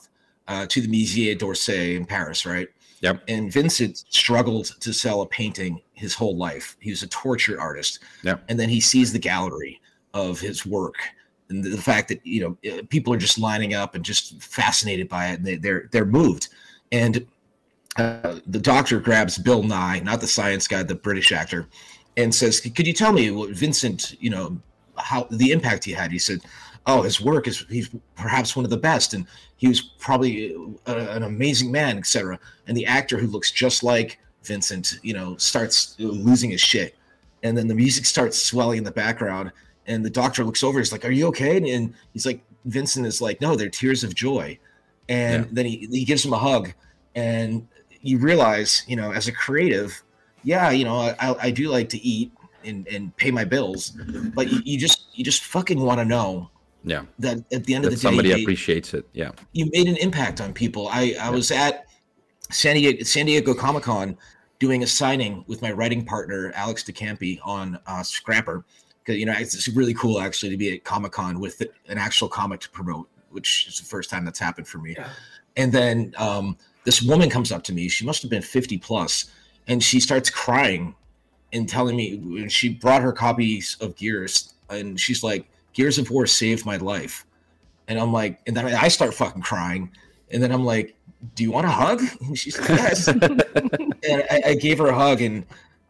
uh, to the Musée d'Orsay in Paris, right? Yep. And Vincent struggled to sell a painting his whole life. He was a torture artist. Yep. And then he sees the gallery of his work and the, fact that you know uh, people are just lining up and just fascinated by it and they, they're they're moved. And uh, the doctor grabs bill nighy not the science guy the british actor and says could you tell me what vincent you know how the impact he had? He said oh his work is he's perhaps one of the best and he was probably a, an amazing man etc and the actor who looks just like vincent you know starts losing his shit. And then the music starts swelling in the background and the doctor looks over he's like are you okay and, and he's like vincent is like no they're tears of joy and Yeah. then he, he gives him a hug, and you realize, you know, as a creative, yeah, you know, I, I do like to eat and, and pay my bills, but you, you just you just fucking want to know Yeah. that at the end of That the somebody day, appreciates it. Yeah. you made an impact on people. I, I was at San Diego, San Diego Comic Con doing a signing with my writing partner Alex DeCampi on uh, Scrapper. Because you know it's, really cool actually to be at Comic Con with an actual comic to promote, which is the first time that's happened for me. Yeah. And then um, this woman comes up to me. She must have been fifty plus, and she starts crying and telling me she brought her copies of Gears, and she's like, "Gears of War saved my life." And I'm like, and then I start fucking crying. And then I'm like, do you want a hug? And she's like, yes. and I, I gave her a hug. And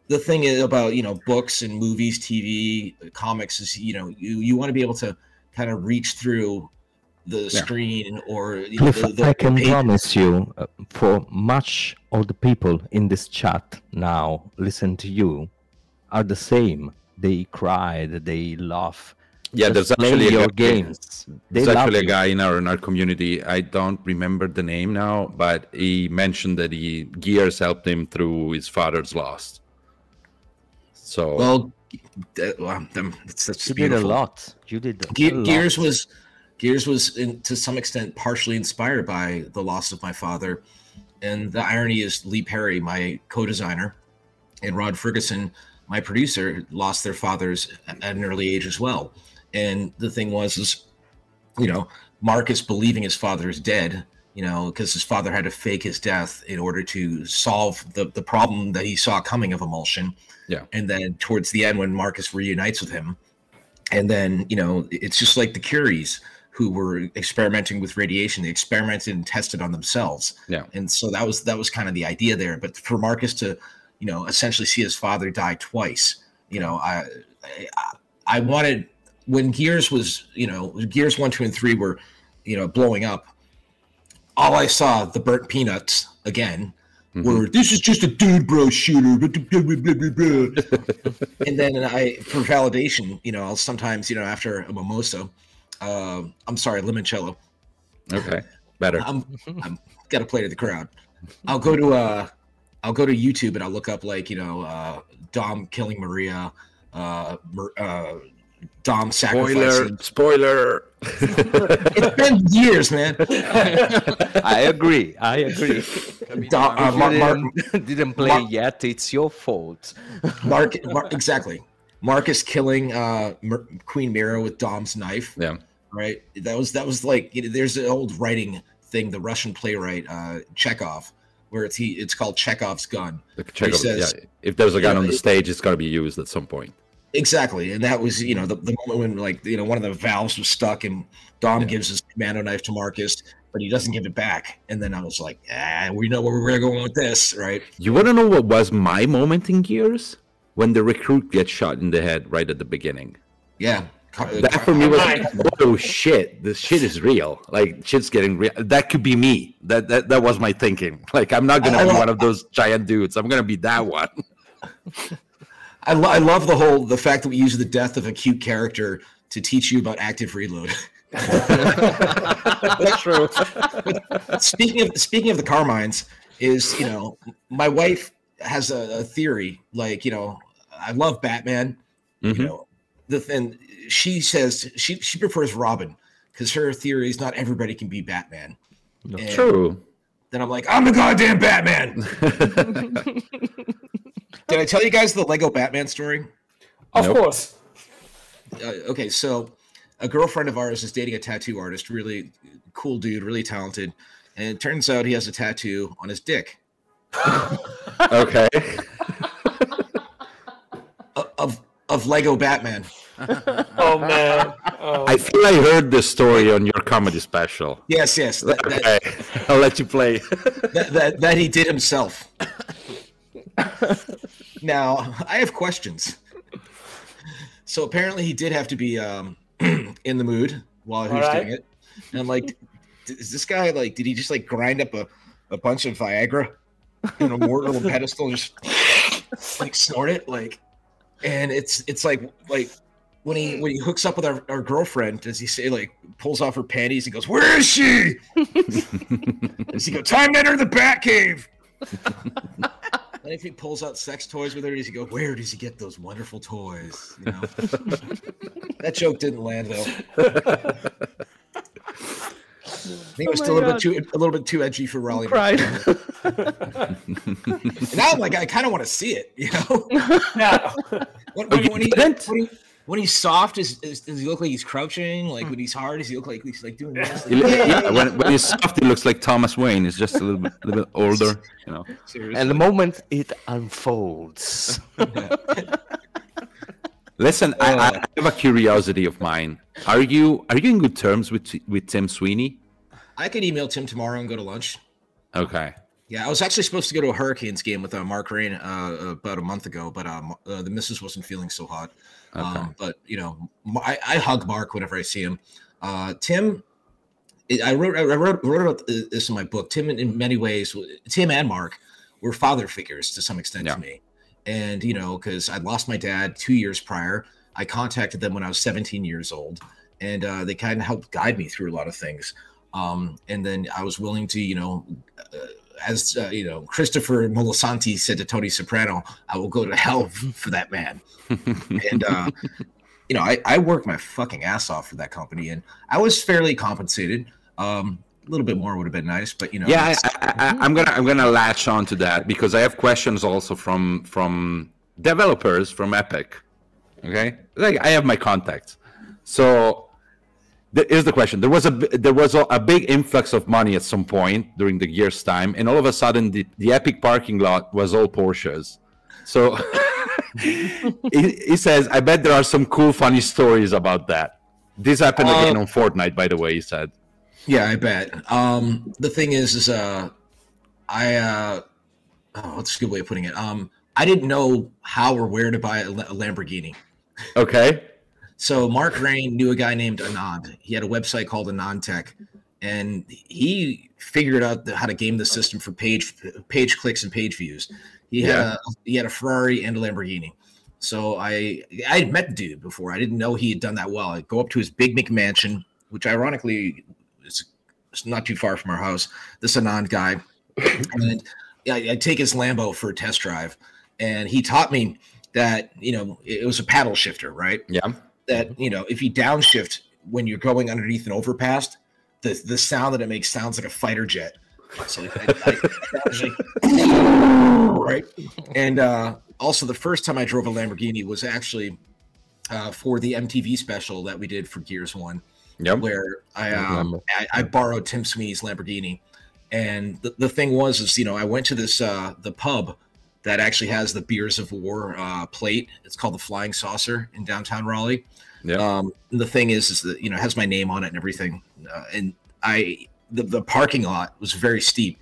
the thing is about, you know, books and movies, TV, comics is, you know, you, you want to be able to kind of reach through the screen or you know, the, the I can page- promise you, uh, for much of the people in this chat now listen to you are the same. They cried, they laugh. Yeah, Just there's play actually a your guy- games. They There's love actually a guy in our in our community. I don't remember the name now, but he mentioned that he Gears helped him through his father's loss. So Well, uh, well, them- it's, that's You did a beautiful. lot. You did a Ge- lot. Gears was Gears was in, to some extent partially inspired by the loss of my father, and the irony is Lee Perry, my co-designer, and Rod Fergusson, my producer, lost their fathers at an early age as well. And the thing was, is you know, Marcus believing his father is dead, you know, because his father had to fake his death in order to solve the the problem that he saw coming of emulsion. Yeah. And then towards the end, when Marcus reunites with him, and then you know it's just like the curies who were experimenting with radiation they experimented and tested on themselves Yeah. and so that was that was kind of the idea there but for marcus to you know essentially see his father die twice you know i i, I wanted when gears was you know gears one two and three were you know blowing up all i saw the burnt peanuts again Mhm. were this is just a dude bro shooter blah, blah, blah, blah, blah, blah." and then I, for validation, you know, I'll sometimes, you know, after a mimosa, uh, I'm sorry, limoncello. okay, better. I'm, I'm got to play to the crowd. I'll go to uh, I'll go to YouTube and I'll look up like you know, uh, Dom killing Maria, uh, uh, Dom sacrificing. spoiler. It's been years, man. I agree. I agree. Dom, uh, If you Mar- Mar- didn't, didn't play Mar- yet, it's your fault. Mark, Mar- exactly. Marcus killing uh, Mer- Queen Myrrah with Dom's knife. yeah, right? That was that was like you know, there's an old writing thing, the Russian playwright uh, Chekhov, where it's he it's called Chekhov's gun. the check says- yeah. If there's a gun Yeah, on the it- stage, it's going to be used at some point. Exactly, and that was you know the, the moment when like you know one of the valves was stuck and Dom Yeah. gives his commando knife to Marcus, but he doesn't give it back. And then I was like, ah, we know where we're going with this, right? You want to know what was my moment in Gears? When the recruit gets shot in the head right at the beginning. Yeah. That for me was Right. oh shit, this shit is real. Like shit's getting real. That could be me. That that, that was my thinking. Like I'm not gonna I- I be one of those giant dudes. I'm gonna be that one. I, lo- I love the whole the fact that we use the death of a cute character to teach you about active reload. That's true. speaking of speaking of the Carmines, is you know my wife has a, a theory like you know I love Batman. Mhm. You know the thing she says she she prefers Robin because her theory is not everybody can be Batman. No. True. Then I'm like I'm the goddamn Batman. Did I tell you guys the Lego Batman story? Of Nope. course. uh, okay, so a girlfriend of ours is dating a tattoo artist, really cool dude, really talented, and it turns out he has a tattoo on his dick okay. of of Lego Batman. Oh man. Oh. I feel I heard this story on your comedy special. Yes, yes, that, that, Okay. I'll let you play. that, that, that he did himself. Now, I have questions. So apparently, he did have to be um, in the mood while he was right. doing it. And I'm like, is this guy like? Did he just like grind up a, a bunch of Viagra in a mortar little pedestal, and just like snort it? Like, and it's it's like like when he when he hooks up with our, our girlfriend, does he say like pulls off her panties and goes, "Where is she?" does he go, "Time to enter the Batcave"? And if he pulls out sex toys with her, does he go, "Where does he get those wonderful toys?" You know, that joke didn't land though. I think it was Oh still a little bit too a little bit too edgy for Raleigh. And now I'm like, I kind of want to see it. You know, Yeah. when, Oh, when, you when he, when, he, when he's soft, is, is does he look like he's crouching? Like when he's hard, does he look like he's like doing this? He look- yeah, when, when he's soft, he looks like Thomas Wayne. He's just a little bit, little bit older, you know. Seriously. and the moment it unfolds. Listen, I, Uh. I have a curiosity of mine. Are you are you in good terms with with Tim Sweeney? I could email Tim tomorrow and go to lunch. Okay. Yeah, I was actually supposed to go to a Hurricanes game with uh, Mark Rein uh, about a month ago, but um, uh, the missus wasn't feeling so hot. Um, but you know, I, I, hug Mark whenever I see him. Uh, Tim, I I wrote I wrote, wrote about this in my book. Tim, in, in many ways, Tim and Mark were father figures to some extent Yeah. to me. And you know, because I lost my dad two years prior, I contacted them when I was 17 years old, and uh, they kind of helped guide me through a lot of things. Um, and then I was willing to, you know, uh, as uh, you know, Christopher Moltisanti said to Tony Soprano, "I will go to hell for that man." and uh, you know, I, I worked my fucking ass off for that company, and I was fairly compensated. Um, a little bit more would have been nice, but you know, Yeah, I, I, I, I'm gonna I'm gonna latch on to that because I have questions also from from developers from Epic. Okay, like I have my contacts. So there is the question. There was a there was a, a big influx of money at some point during the year's time, and all of a sudden the, the Epic parking lot was all Porsches. So he, he says, "I bet there are some cool, funny stories about that." This happened Uh, again on Fortnite, by the way. He said. Yeah, I bet. Um, the thing is, is uh, I uh, oh, what's a good way of putting it? Um, I didn't know how or where to buy a, a Lamborghini. Okay. So Mark Rein knew a guy named Anand. He had a website called AnandTech, and he figured out the, how to game the system for page page clicks and page views. He had a, he had a Ferrari and a Lamborghini. So I I had met the dude before. I didn't know he had done that well. I go up to his big McMansion, which ironically is is not too far from our house. This Anand guy, and I, I take his Lambo for a test drive, and he taught me that you know it was a paddle shifter, right? Yeah. That you know if you downshift when you're going underneath an overpass, the the sound that it makes sounds like a fighter jet. So like, I, I, like, right, and uh, also the first time I drove a Lamborghini was actually uh, for the MTV special that we did for Gears One, Yep. where I I um. I, I borrowed Tim Sweeney's Lamborghini, and the, the thing was is you know I went to this uh, the pub that actually has the Beers of War uh, plate. It's called the Flying Saucer in downtown Raleigh. Yeah. Um, the thing is, is that you know it has my name on it and everything, uh, and I the, the parking lot was very steep,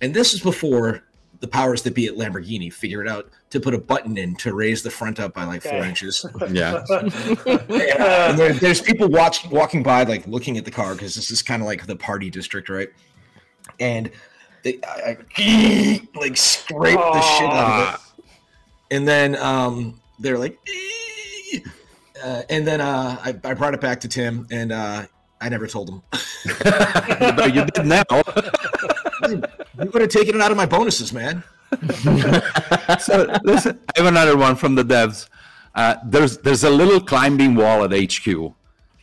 and this is before the powers that be at Lamborghini figured out to put a button in to raise the front up by like four Okay. inches. Yeah. And there, there's people watch, walking by, like looking at the car because this is kind of like the party district, right? And they I, I, like scrape the shit out of it, and then um, they're like, uh, and then uh, I, I brought it back to Tim, and uh, I never told him. but you did now. You would have taken it out of my bonuses, man. so listen, I have another one from the devs. Uh, there's there's a little climbing wall at HQ,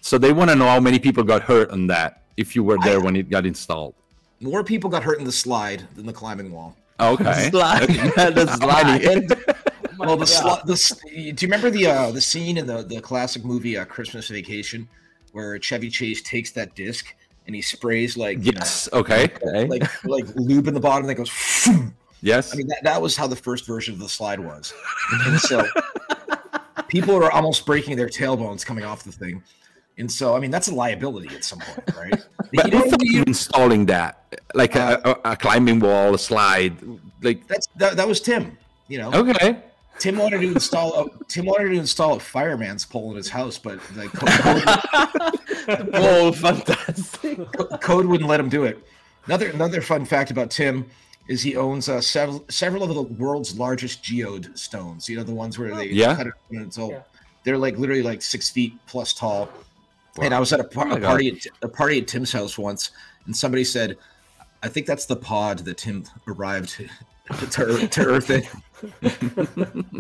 so they want to know how many people got hurt on that if you were there when it got installed. More people got hurt in the slide than the climbing wall. Okay. Slide. the sliding. Well, the, sli- the do you remember the uh, the scene in the the classic movie uh, Christmas Vacation where Chevy Chase takes that disc and he sprays like you know, Yes. Okay. Okay. like like lube in the bottom that goes. "Phew." Yes. I mean that, that was how the first version of the slide was, and so people are almost breaking their tailbones coming off the thing, and so I mean that's a liability at some point, right? But You who don't need- installing that, like a, a, a climbing wall, a slide, like that's that, that was Tim. You know, okay. Tim wanted to install a Tim wanted to install a fireman's pole in his house, but like code, oh, fantastic. code, code wouldn't let him do it. Another another fun fact about Tim is he owns uh, several several of the world's largest geode stones. You know the ones where they Yeah. cut it when it's all. Yeah. They're like literally like six feet plus tall. And I was at a, par- Oh a party at, a party at Tim's house once, and somebody said, "I think that's the pod that Tim arrived to, to Earth in."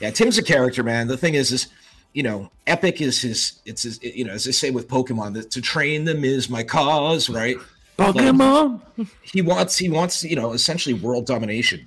yeah, Tim's a character, man. The thing is, is you know, Epic is his. It's his. You know, as they say with Pokemon, that to train them is my cause, right? Pokemon. He wants. He wants. You know, essentially world domination.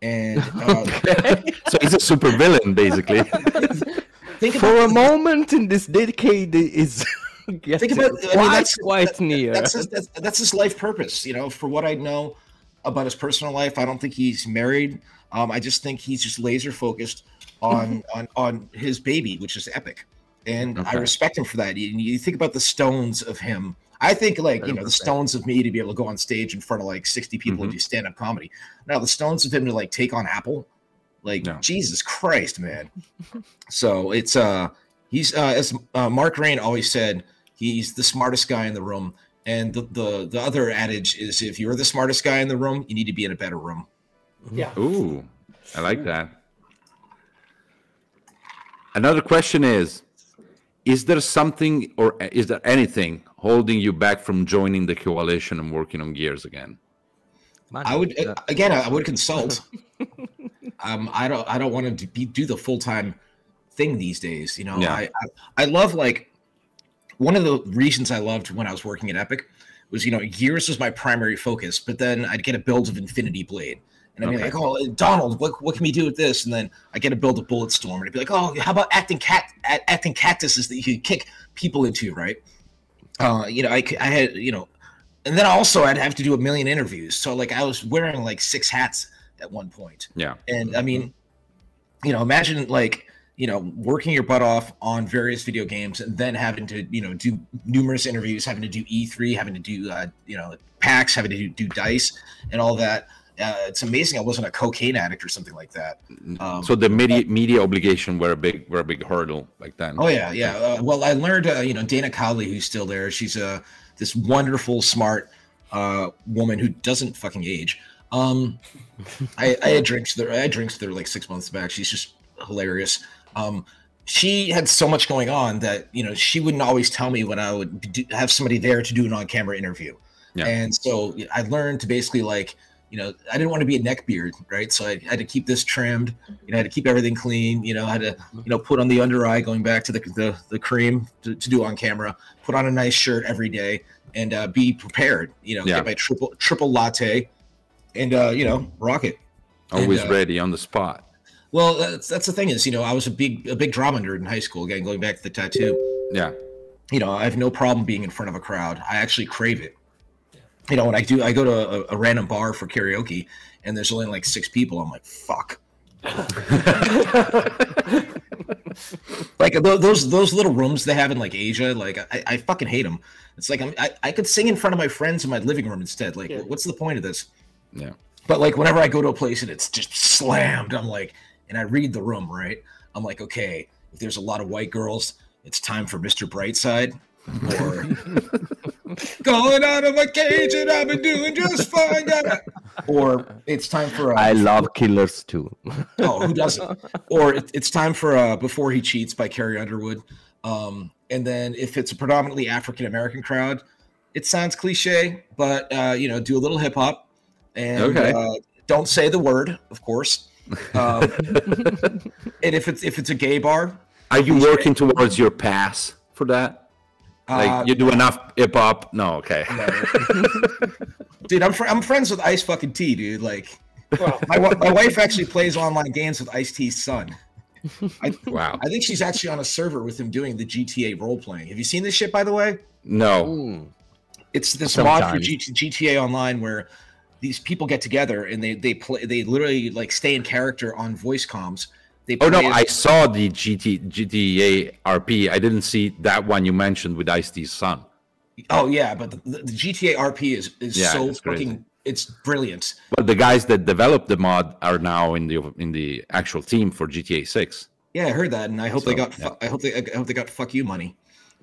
And uh, so he's a super villain, basically. think For about a moment in this decade is getting about- I mean, that's- quite near. that's his, that's, that's his life purpose. You know, for what I know about his personal life, I don't think he's married. Um, I just think he's just laser focused on on on his baby, which is epic, and I respect him for that. You, you think about the stones of him. I think like you know the stones of me to be able to go on stage in front of like sixty people and do stand up comedy. Now the stones of him to like take on Apple, like No. Jesus Christ, man. so it's uh he's uh as uh, Mark Rein always said, he's the smartest guy in the room. And the, the the other adage is if you're the smartest guy in the room, you need to be in a better room. Yeah. Ooh, I like that. Another question is Is there something or is there anything holding you back from joining the coalition and working on Gears again? I would uh, again, I would consult. um, I don't I don't want to be, do the full time thing these days. You know, Yeah. I, I I love like one of the reasons I loved when I was working at Epic was you know Gears was my primary focus, but then I'd get a build of Infinity Blade. And I'd be Okay. like, oh, Donald, what, what can we do with this? And then I get a build of Bulletstorm, and I'd be like, oh, how about acting cat, acting cactuses that you could kick people into, right? Uh, you know, I, I had, you know, and then also I'd have to do a million interviews. So like I was wearing like six hats at one point. Yeah. And I mean, you know, imagine like, you know, working your butt off on various video games and then having to, you know, do numerous interviews, having to do E3, having to do, uh, you know, PAX, having to do, do DICE and all that. Uh, it's amazing I wasn't a cocaine addict or something like that. Um, so the media media obligation were a big were a big hurdle like then. Oh yeah, yeah. Uh, well, I learned, uh, you know, Dana Cowley, who's still there. She's a this wonderful, smart uh, woman who doesn't fucking age. Um, I, I had drinks there. I had drinks there like six months back. She's just hilarious. Um, she had so much going on that you know she wouldn't always tell me when I would do, have somebody there to do an on-camera interview. Yeah. And so I learned to basically like, you know, I didn't want to be a neck beard, right? So I had to keep this trimmed. You know, I had to keep everything clean. You know, I had to, you know, put on the under eye, going back to the the, the cream to, to do on camera. Put on a nice shirt every day and uh, be prepared. You know, Yeah. get my triple triple latte, and uh, you know, rock it. Always and, uh, ready on the spot. Well, that's that's the thing is, you know, I was a big a big drama nerd in high school. Again, going back to the tattoo Yeah. you know, I have no problem being in front of a crowd. I actually crave it. You know, when I do, I go to a, a random bar for karaoke, and there's only like six people. I'm like, fuck. like those those little rooms they have in like Asia, like I, I fucking hate them. It's like I'm, I I could sing in front of my friends in my living room instead. Like, Yeah. what's the point of this? Yeah. But like whenever I go to a place and it's just slammed, I'm like, and I read the room, right? I'm like, okay, if there's a lot of white girls, it's time for Mr. Brightside. Or going out of a cage and I've been doing just fine. gotta-" Or it's time for uh, I love killers too. oh, who doesn't? Or it, it's time for uh, Before He Cheats by Carrie Underwood. Um, and then if it's a predominantly African American crowd, it sounds cliche, but uh, you know, do a little hip hop and Okay. uh, don't say the word, of course. Um, and if it's if it's a gay bar, Are you working towards your pass for that? Like uh, you do enough hip hop? No, okay. dude, I'm fr- I'm friends with Ice fucking T, dude. Like Well, my my wife actually plays online games with Ice T's son. I, Wow. I think she's actually on a server with him doing the GTA role playing. Have you seen this shit, by the way? No. Mm. It's this mod for G- GTA Online where these people get together and they they play they literally like stay in character on voice comms. They Oh no, I saw the GT GTA RP. I didn't see that one you mentioned with Ice T's son. oh yeah, but the, the, GTA RP is is Yeah, so it's crazy. fucking it's brilliant. But the guys that developed the mod are now in the in the actual team for GTA 6. Yeah, I heard that, and I hope they So, got yeah. I hope they I hope they got fuck you money.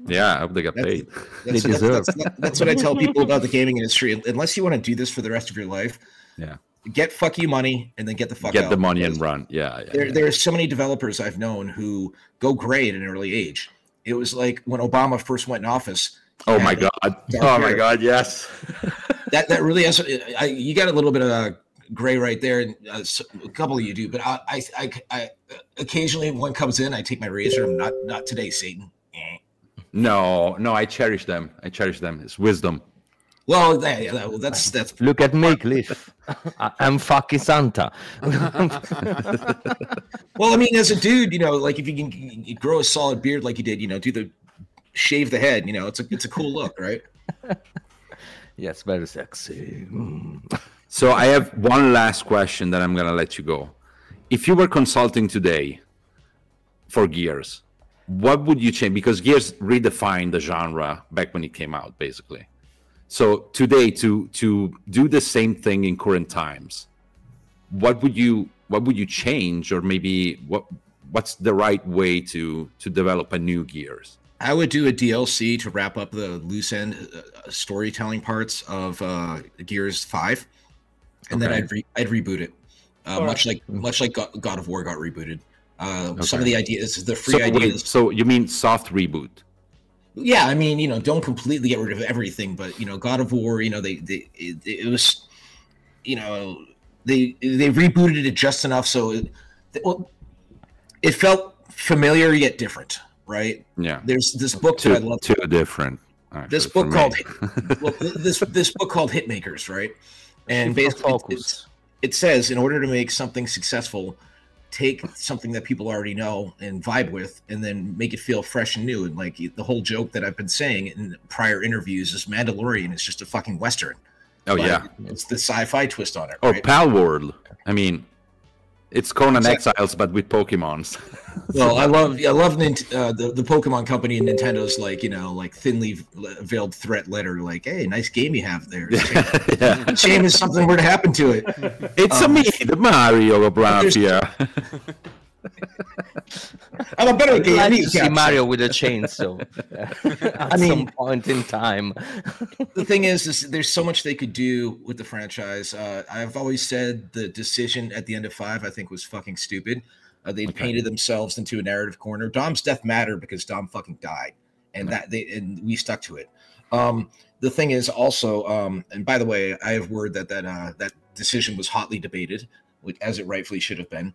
Yeah, I hope they got That's- paid. That's, They that's, deserve. that's, that's what I tell people about the gaming industry. Unless you want to do this for the rest of your life, Yeah. get fuck you money and then get the fuck Get out. the money and run. Yeah. yeah, There, yeah. there are so many developers I've known who go gray at an early age. It was like when Obama first went in office. Oh my god. dark Oh my god. Yes. that that really has. I, you got a little bit of uh, gray right there, and uh, s- a couple of you do. But I, I, I, I occasionally one comes in, I take my razor. I'm not not today, Satan. No, no. I cherish them. I cherish them. It's wisdom. Well, that, yeah, that- that's that's Look at me, Cliff. I- I'm fucking Santa. Well, I mean, as a dude, you know, like if you can you grow a solid beard like you did, you know, do the shave the head, you know, it's a it's a cool look, right? yes, very sexy. Mm. So I have one last question that I'm gonna let you go. If you were consulting today for Gears, what would you change? Because Gears redefined the genre back when it came out, basically. So today, to to do the same thing in current times, what would you what would you change, or maybe what what's the right way to to develop a new Gears? I would do a DLC to wrap up the loose end uh, storytelling parts of uh, Gears Five, and then I'd re- I'd reboot it, uh, Alright. much like much like God, God of War got rebooted. Uh, Some of the ideas, the free So, wait, ideas. so you mean soft reboot? Yeah, I mean, you know, don't completely get rid of everything, but you know, God of War, you know, they they it, it was, you know, they they rebooted it just enough so it, well, it felt familiar yet different, right? Yeah, There's this book that I two, love. two different. This actually, for book called well, this this book called Hitmakers, right? And Shift basically, focus. it's, it says in order to make something successful, take something that people already know and vibe with, and then make it feel fresh and new. And like the whole joke that I've been saying in prior interviews is Mandalorian is just a fucking western. Oh But yeah, it's the sci-fi twist on it, or right? Pal World. I mean, it's Conan So- Exiles, but with Pokemons. Well, I love I love Nint- uh, the the Pokemon Company and Nintendo's like you know like thinly veiled threat letter like hey nice game you have there. yeah. Shame is something were to happen to it. It's a Um, me, the Mario Mafia. I'm a better I'd game. like than to see you, Mario with a chainsaw at I mean- some point in time. the thing is, is there's so much they could do with the franchise. Uh, I've always said the decision at the end of five, I think, was fucking stupid. Uh, they Okay. painted themselves into a narrative corner. Dom's death mattered because Dom fucking died, and that they and we stuck to it. Um, the thing is also, um, and by the way, I have word that that uh, that decision was hotly debated, as it rightfully should have been.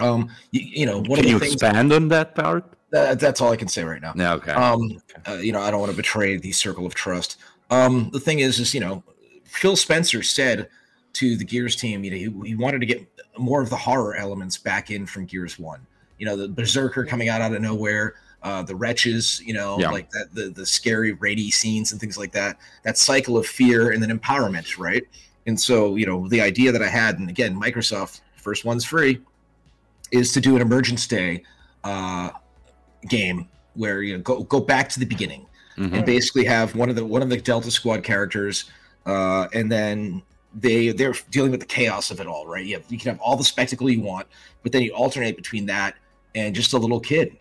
Um, you, you know, one Can you of the things expand on that part? that, that's all I can say right now Yeah, okay. um uh, you know i don't want to betray the circle of trust um the thing is is you know phil spencer said to the gears team you know he, he wanted to get more of the horror elements back in from gears one you know the berserker coming out out of nowhere uh the wretches you know Yeah. like that the the scary rainy scenes and things like that that cycle of fear and then empowerment right and so you know the idea that i had and again microsoft first one's free is to do an emergence day uh game where you know go go back to the beginning Mhm. and basically have one of the one of the Delta Squad characters, uh, and then they they're dealing with the chaos of it all, right? You have, you can have all the spectacle you want, but then you alternate between that and just a little kid,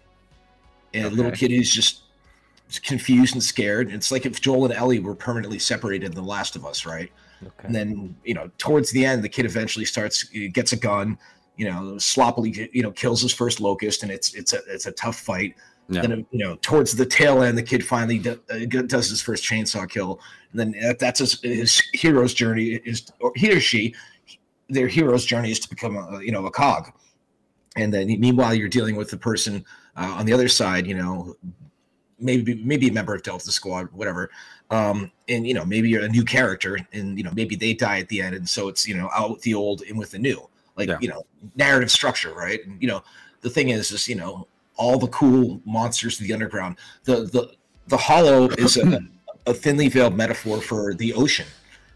and a little kid who's just confused and scared. It's like if Joel and Ellie were permanently separated in The Last of Us, right? Okay. And then you know, towards the end, the kid eventually starts gets a gun, you know, sloppily you know kills his first locust, and it's it's a it's a tough fight. Yeah. Then you know, towards the tail end, the kid finally do, uh, does his first chainsaw kill, and then that- that's his, his hero's journey is, or he or she, their hero's journey is to become a you know a cog, and then meanwhile you're dealing with the person uh, on the other side, you know, maybe maybe a member of Delta Squad, whatever, um, and you know maybe you're a new character, and you know maybe they die at the end, and so it's you know out the old in with the new, like Yeah. you know narrative structure, right? And you know the thing is, is you know all the cool monsters of the underground. The the the hollow is a, a thinly veiled metaphor for the ocean,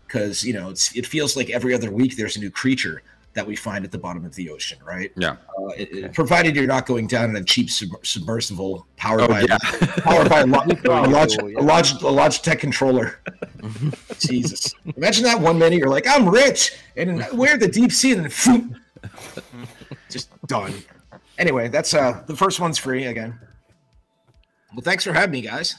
because you know it's it feels like every other week there's a new creature that we find at the bottom of the ocean, right? Yeah. Uh, it- it- provided you're not going down in a cheap sub- submersible powered Oh, by yeah. powered by a, lo- a, Oh, Log- yeah. a, Log- a Logitech controller. Jesus, imagine that one minute you're like, I'm rich, and then we're the deep sea, and then just done. Anyway, that's uh the first one's free again. Well, thanks for having me, guys.